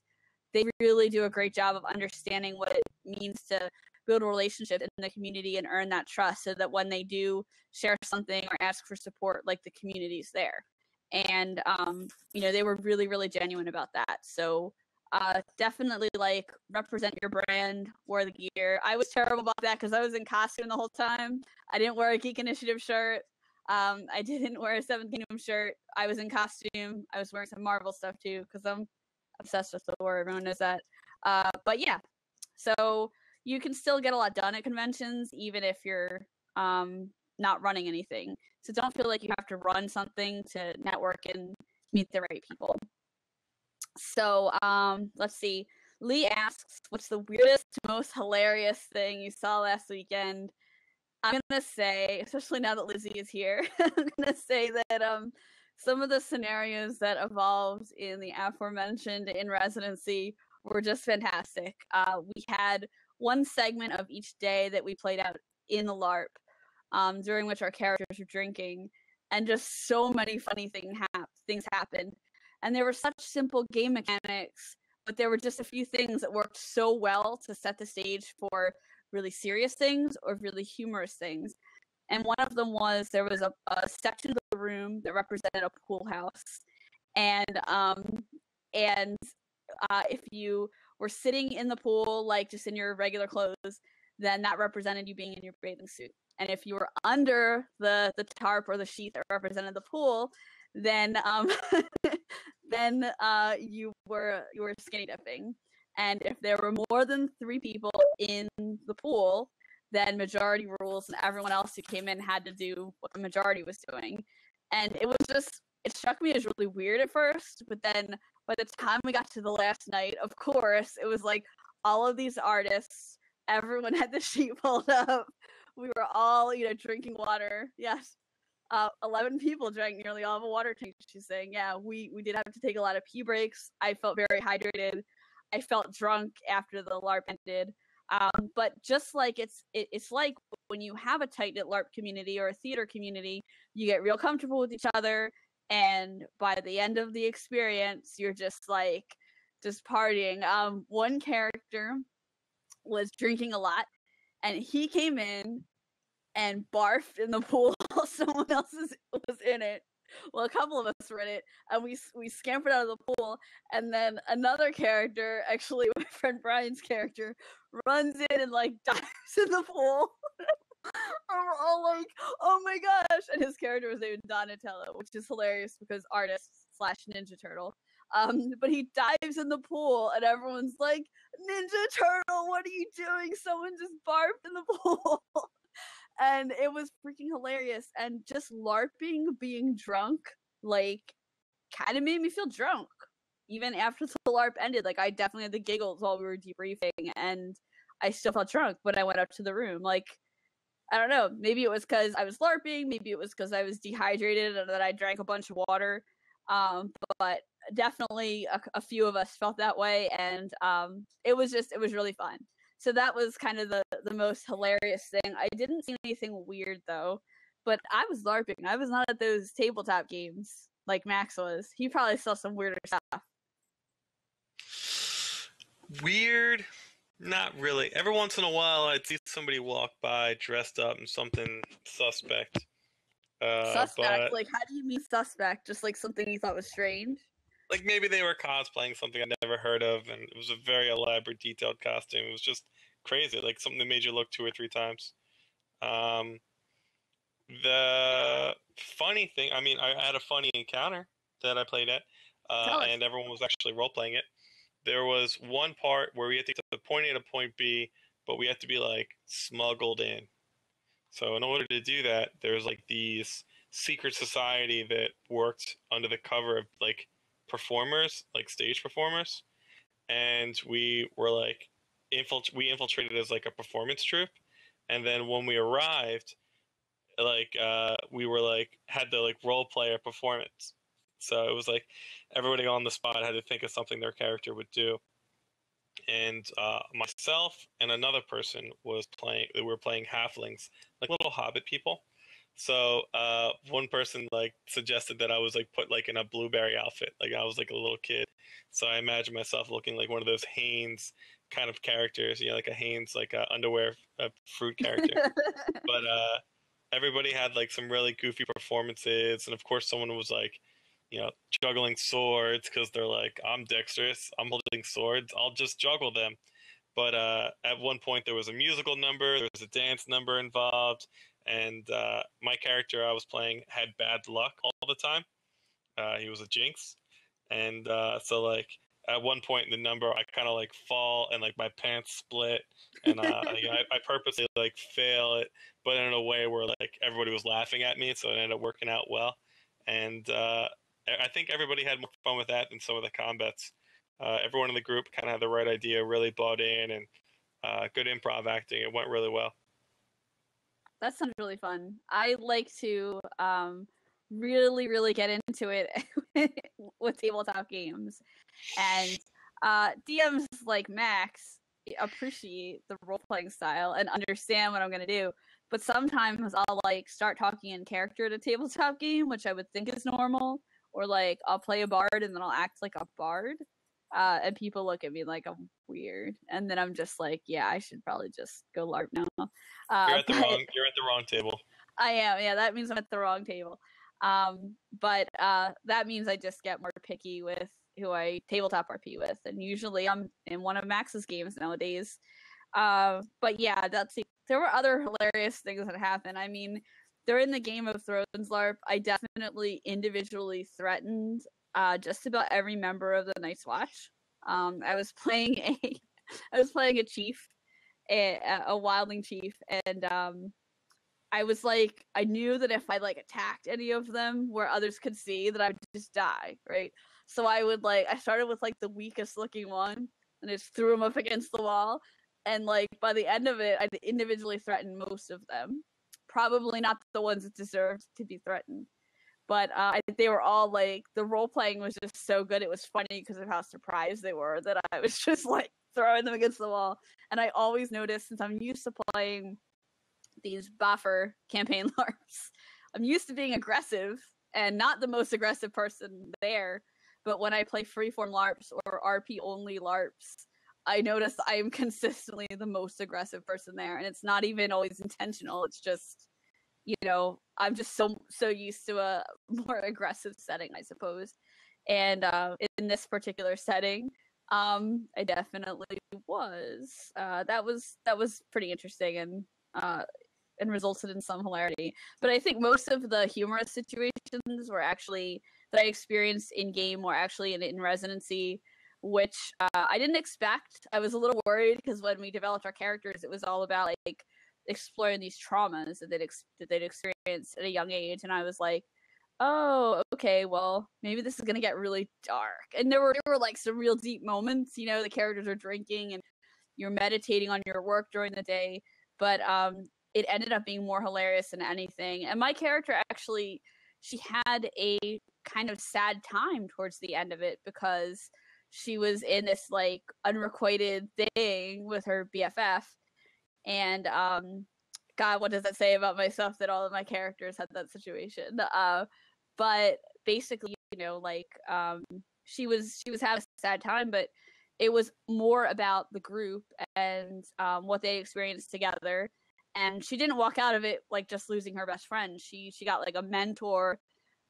they really do a great job of understanding what it means to build a relationship in the community and earn that trust so that when they do share something or ask for support like the community's there and um, you know they were really really genuine about that so uh, definitely like represent your brand wear the gear i was terrible about that because i was in costume the whole time. I didn't wear a geek initiative shirt. Um, i didn't wear a seventh kingdom shirt. I was in costume. I was wearing some marvel stuff too because i'm obsessed with the war everyone knows that. Uh, but yeah. So you can still get a lot done at conventions, even if you're um, not running anything. So don't feel like you have to run something to network and meet the right people. So um, let's see. Lee asks, "What's the weirdest, most hilarious thing you saw last weekend?" I'm gonna say, especially now that Lizzie is here, I'm gonna say that um, some of the scenarios that evolved in the aforementioned in residency were just fantastic. Uh, we had one segment of each day that we played out in the LARP, um, during which our characters were drinking, and just so many funny thing hap- things happened. And there were such simple game mechanics, but there were just a few things that worked so well to set the stage for really serious things or really humorous things. And one of them was there was a, a section of the room that represented a pool house, and um, and uh, if you were sitting in the pool like just in your regular clothes, then that represented you being in your bathing suit. And if you were under the the tarp or the sheet that represented the pool, then um, then uh, you were you were skinny dipping. And if there were more than three people in the pool, then majority rules, and everyone else who came in had to do what the majority was doing. And it was just it struck me as really weird at first, but then by the time we got to the last night, of course, it was like all of these artists, everyone had the sheet pulled up. We were all, you know, drinking water. Yes, uh, 11 people drank nearly all of a water tank. She's saying, yeah, we, we did have to take a lot of pee breaks. I felt very hydrated. I felt drunk after the LARP ended. Um, but just like it's it, it's like when you have a tight knit LARP community or a theater community, you get real comfortable with each other, and by the end of the experience, you're just like just partying. Um, one character was drinking a lot, and he came in and barfed in the pool someone else was in it. Well, a couple of us were in it, and we we scampered out of the pool. And then another character, actually my friend Brian's character, runs in and like dives in the pool. and we're all like, "Oh my gosh!" And his character was named Donatello, which is hilarious because artist slash Ninja Turtle. Um, but he dives in the pool, and everyone's like, "Ninja Turtle, what are you doing? Someone just barfed in the pool." And it was freaking hilarious. And just LARPing being drunk, like, kind of made me feel drunk. Even after the LARP ended, like, I definitely had the giggles while we were debriefing, and I still felt drunk when I went up to the room. Like, I don't know. Maybe it was because I was LARPing. Maybe it was because I was dehydrated and that I drank a bunch of water. Um, but definitely a, a, few of us felt that way, and um, it was just it was really fun so that was kind of the the most hilarious thing. I didn't see anything weird though, but I was larping. I was not at those tabletop games like Max was. He probably saw some weirder stuff. Weird, not really. Every once in a while, I'd see somebody walk by dressed up in something suspect. Uh, suspect? But... Like, how do you mean suspect? Just like something you thought was strange? Like maybe they were cosplaying something I'd never heard of, and it was a very elaborate, detailed costume. It was just crazy, like something that made you look two or three times. Um, the funny thing, I mean, I had a funny encounter that I played at, uh, and everyone was actually role playing it. There was one part where we had to get to point A to point B, but we had to be like smuggled in. So in order to do that, there's like these secret society that worked under the cover of like performers, like stage performers, and we were like infilt- we infiltrated as like a performance troupe, and then when we arrived, like uh, we were like had the like role play player performance. So it was like everybody on the spot had to think of something their character would do. And uh, myself and another person was playing. We were playing halflings, like little hobbit people so uh, one person like suggested that I was like put like in a blueberry outfit, like I was like a little kid. So I imagine myself looking like one of those Hanes kind of characters, you know, like a Hanes like a underwear a fruit character. but uh, everybody had like some really goofy performances, and of course someone was like, you know, juggling swords because they're like, I'm dexterous, I'm holding swords, I'll just juggle them. But uh, at one point there was a musical number, there was a dance number involved and uh, my character I was playing had bad luck all the time. Uh, he was a jinx, and uh, so like at one point in the number, I kind of like fall and like my pants split, and uh, I, I, purposely like fail it, but in a way where like everybody was laughing at me, so it ended up working out well. And uh, I think everybody had more fun with that than some of the combats. Uh, everyone in the group kind of had the right idea, really bought in, and good improv acting. It went really well that sounds really fun. I like to um, really, really get into it with tabletop games, and uh, DMs like Max appreciate the role playing style and understand what I'm gonna do. But sometimes I'll like start talking in character at a tabletop game, which I would think is normal, or like I'll play a bard and then I'll act like a bard. uh, and people look at me like I'm weird, and then I'm just like, yeah, I should probably just go LARP now. Uh, you're at the wrong. You're at the wrong table. I am. Yeah, that means I'm at the wrong table. Um, but uh, that means I just get more picky with who I tabletop RP with, and usually I'm in one of Max's games nowadays. Uh, but yeah, that's there were other hilarious things that happened. I mean, during the Game of Thrones LARP, I definitely individually threatened uh, just about every member of the Night's Watch. Um, I was playing a, I was playing a chief, a, a wildling chief, and um, I was like, I knew that if I like attacked any of them where others could see, that I would just die, right? So I would like, I started with like the weakest looking one, and just threw him up against the wall, and like by the end of it, I individually threatened most of them probably not the ones that deserved to be threatened. But uh, they were all like the role playing was just so good. It was funny because of how surprised they were that I was just like throwing them against the wall. And I always notice since I'm used to playing these boffer campaign LARPs, I'm used to being aggressive and not the most aggressive person there. But when I play freeform LARPs or RP only LARPs, I notice I am consistently the most aggressive person there, and it's not even always intentional. It's just, you know, I'm just so so used to a more aggressive setting, I suppose. And uh, in this particular setting, um, I definitely was. Uh, that was that was pretty interesting and uh, and resulted in some hilarity. But I think most of the humorous situations were actually that I experienced in game were actually in, in residency which uh, I didn't expect. I was a little worried because when we developed our characters, it was all about like exploring these traumas that they'd ex- that they'd experienced at a young age, and I was like, oh, okay, well, maybe this is gonna get really dark. And there were there were like some real deep moments. You know, the characters are drinking and you're meditating on your work during the day, but um, it ended up being more hilarious than anything. And my character actually, she had a kind of sad time towards the end of it because she was in this like unrequited thing with her BFF, and um, God, what does that say about myself that all of my characters had that situation? Uh, but basically, you know, like um, she was she was having a sad time, but it was more about the group and um, what they experienced together. And she didn't walk out of it like just losing her best friend. She she got like a mentor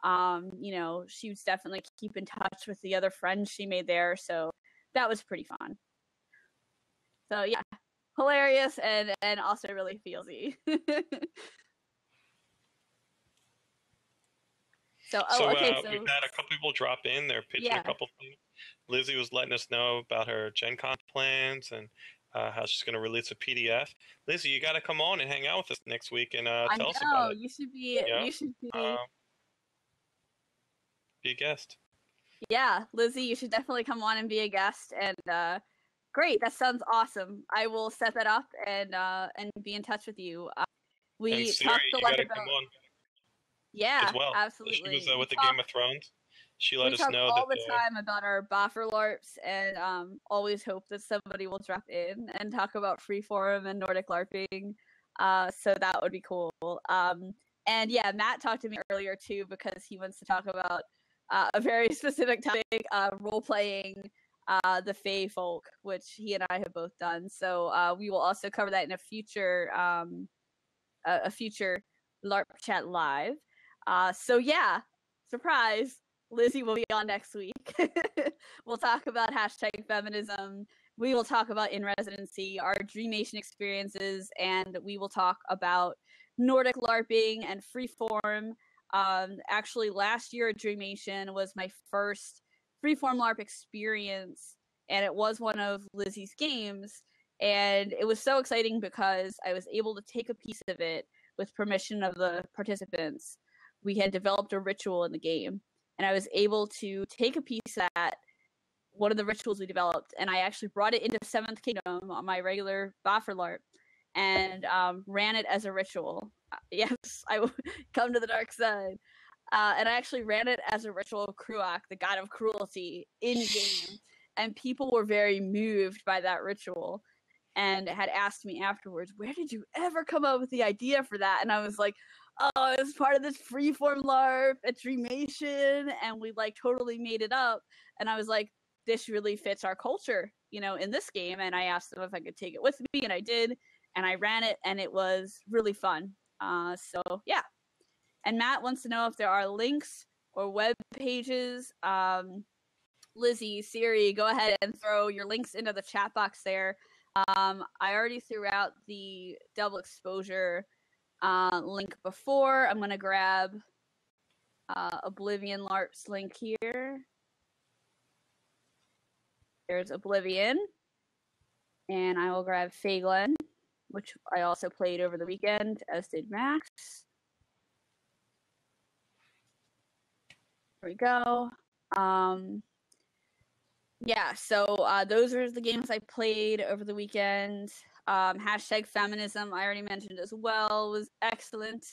um, you know, she was definitely keep in touch with the other friends she made there. So that was pretty fun. So yeah, hilarious and and also really feelsy. so oh, so, okay, uh, so we've had a couple people drop in. They're pitching yeah. a couple things. Lizzie was letting us know about her Gen Con plans and uh, how she's going to release a PDF. Lizzie, you got to come on and hang out with us next week and uh, tell us about it. You should be. Yeah? You should be. Um, be a guest. Yeah, Lizzie, you should definitely come on and be a guest. And uh, great, that sounds awesome. I will set that up and uh, and be in touch with you. Uh, we Siri, talked a lot about. Yeah, as well. absolutely. She was uh, with we the talk, Game of Thrones. She let us know all that the time about our boffer LARPs, and um, always hope that somebody will drop in and talk about freeform and Nordic LARPing. Uh, so that would be cool. Um, and yeah, Matt talked to me earlier too because he wants to talk about uh, a very specific topic, uh, role playing uh, the Fey folk, which he and I have both done. So uh, we will also cover that in a future um, a, a future LARP chat live. Uh, so yeah, surprise, Lizzie will be on next week. we'll talk about hashtag feminism. We will talk about in residency, our Dreamation experiences, and we will talk about Nordic LARPing and freeform um, actually, last year at Dreamation was my first freeform LARP experience, and it was one of Lizzie's games. And it was so exciting because I was able to take a piece of it with permission of the participants. We had developed a ritual in the game, and I was able to take a piece of that, one of the rituals we developed, and I actually brought it into Seventh Kingdom on my regular Boffer LARP and um, ran it as a ritual. yes, I will come to the dark side. Uh, and I actually ran it as a ritual of Kruak, the god of cruelty, in game. And people were very moved by that ritual and had asked me afterwards, Where did you ever come up with the idea for that? And I was like, Oh, it was part of this freeform LARP at Dreamation. And we like totally made it up. And I was like, this really fits our culture, you know, in this game. And I asked them if I could take it with me, and I did. And I ran it, and it was really fun. Uh, so yeah. And Matt wants to know if there are links or web pages. Um, Lizzie, Siri, go ahead and throw your links into the chat box there. Um, I already threw out the double exposure uh, link before. I'm going to grab uh, Oblivion LARP's link here. There's Oblivion. And I will grab Faeglen, which I also played over the weekend, as did Max. There we go. Um, yeah, so uh, those are the games I played over the weekend. Um, hashtag feminism, I already mentioned as well, was excellent.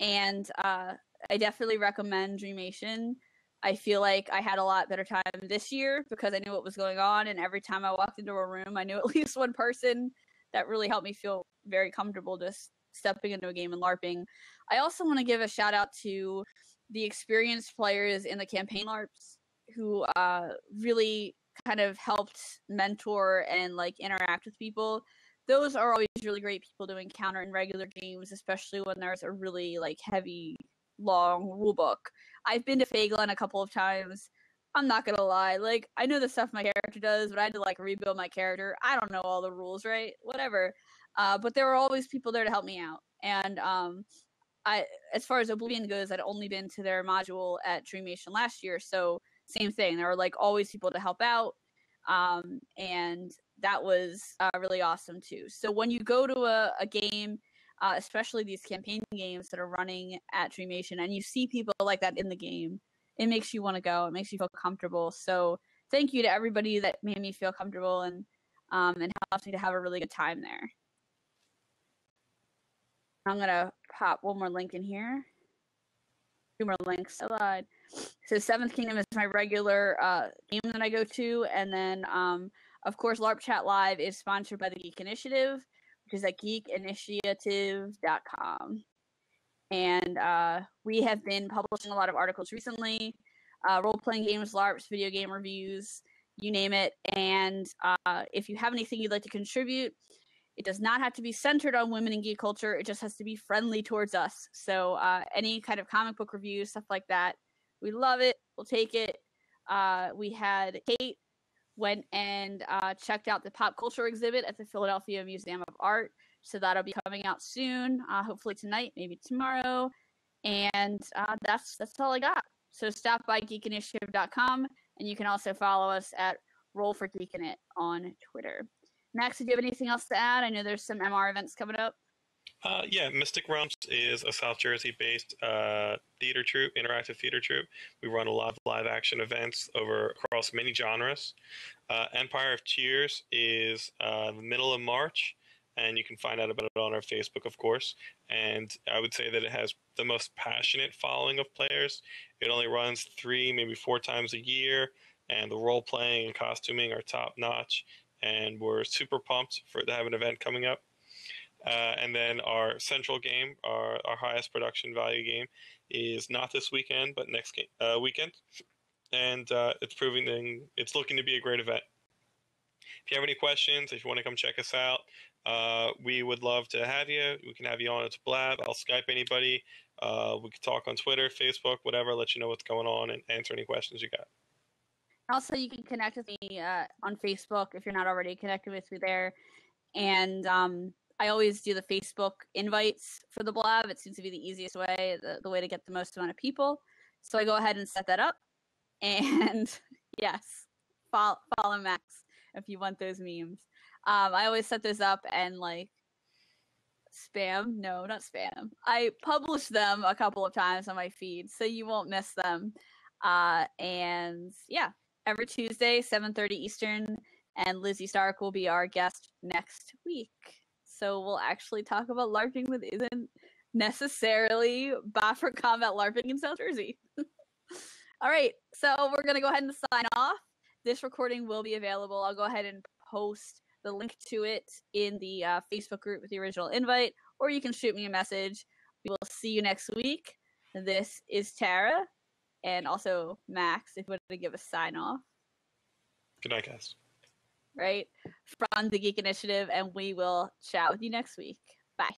And uh, I definitely recommend Dreamation. I feel like I had a lot better time this year because I knew what was going on. And every time I walked into a room, I knew at least one person that really helped me feel very comfortable just stepping into a game and LARPing. I also want to give a shout out to the experienced players in the campaign LARPs who uh, really kind of helped mentor and like interact with people. Those are always really great people to encounter in regular games, especially when there's a really like heavy, long rule book. I've been to Faeglen a couple of times. I'm not gonna lie, like I know the stuff my character does, but I had to like rebuild my character. I don't know all the rules, right? Whatever. Uh, but there were always people there to help me out, and um, I, as far as Oblivion goes, I'd only been to their module at Dreamation last year, so same thing. There were like always people to help out, um, and that was uh, really awesome too. So when you go to a, a game, uh, especially these campaign games that are running at Dreamation, and you see people like that in the game, it makes you want to go. It makes you feel comfortable. So thank you to everybody that made me feel comfortable and um, and helped me to have a really good time there. I'm gonna pop one more link in here. Two more links. So Seventh Kingdom is my regular uh, game that I go to, and then um, of course LARP Chat Live is sponsored by the Geek Initiative, which is at geekinitiative.com. And uh, we have been publishing a lot of articles recently, uh, role playing games, LARPs, video game reviews, you name it. And uh, if you have anything you'd like to contribute, it does not have to be centered on women in geek culture. It just has to be friendly towards us. So uh, any kind of comic book reviews, stuff like that, we love it. We'll take it. Uh, we had Kate went and uh, checked out the pop culture exhibit at the Philadelphia Museum of Art. So that'll be coming out soon, uh, hopefully tonight, maybe tomorrow. And uh, that's that's all I got. So stop by geekinitiative.com, and you can also follow us at Roll for Geekin' It on Twitter. Max, do you have anything else to add? I know there's some MR events coming up. Uh, yeah, Mystic Realms is a South Jersey-based uh, theater troupe, interactive theater troupe. We run a lot of live-action events over across many genres. Uh, Empire of Cheers is uh, the middle of March, and you can find out about it on our Facebook, of course. And I would say that it has the most passionate following of players. It only runs three, maybe four times a year, and the role playing and costuming are top notch. And we're super pumped for to have an event coming up. Uh, and then our central game, our, our highest production value game, is not this weekend, but next game, uh, weekend. And uh, it's proving it's looking to be a great event. If you have any questions, if you want to come check us out, uh, we would love to have you. We can have you on as Blab. I'll Skype anybody. Uh, we can talk on Twitter, Facebook, whatever, let you know what's going on and answer any questions you got. Also, you can connect with me uh, on Facebook if you're not already connected with me there. And um, I always do the Facebook invites for the blab. It seems to be the easiest way, the, the way to get the most amount of people. So I go ahead and set that up. And yes, follow, follow Max if you want those memes. Um, I always set those up and like spam. No, not spam. I publish them a couple of times on my feed, so you won't miss them. Uh, and yeah, every Tuesday, 7:30 Eastern, and Lizzie Stark will be our guest next week so we'll actually talk about LARPing that isn't necessarily boffer combat LARPing in South Jersey. All right, so we're gonna go ahead and sign off. This recording will be available. I'll go ahead and post the link to it in the uh, Facebook group with the original invite, or you can shoot me a message. We will see you next week. This is Tara, and also Max. If you want to give a sign off. Good night, guys. Right from the Geek Initiative, and we will chat with you next week. Bye.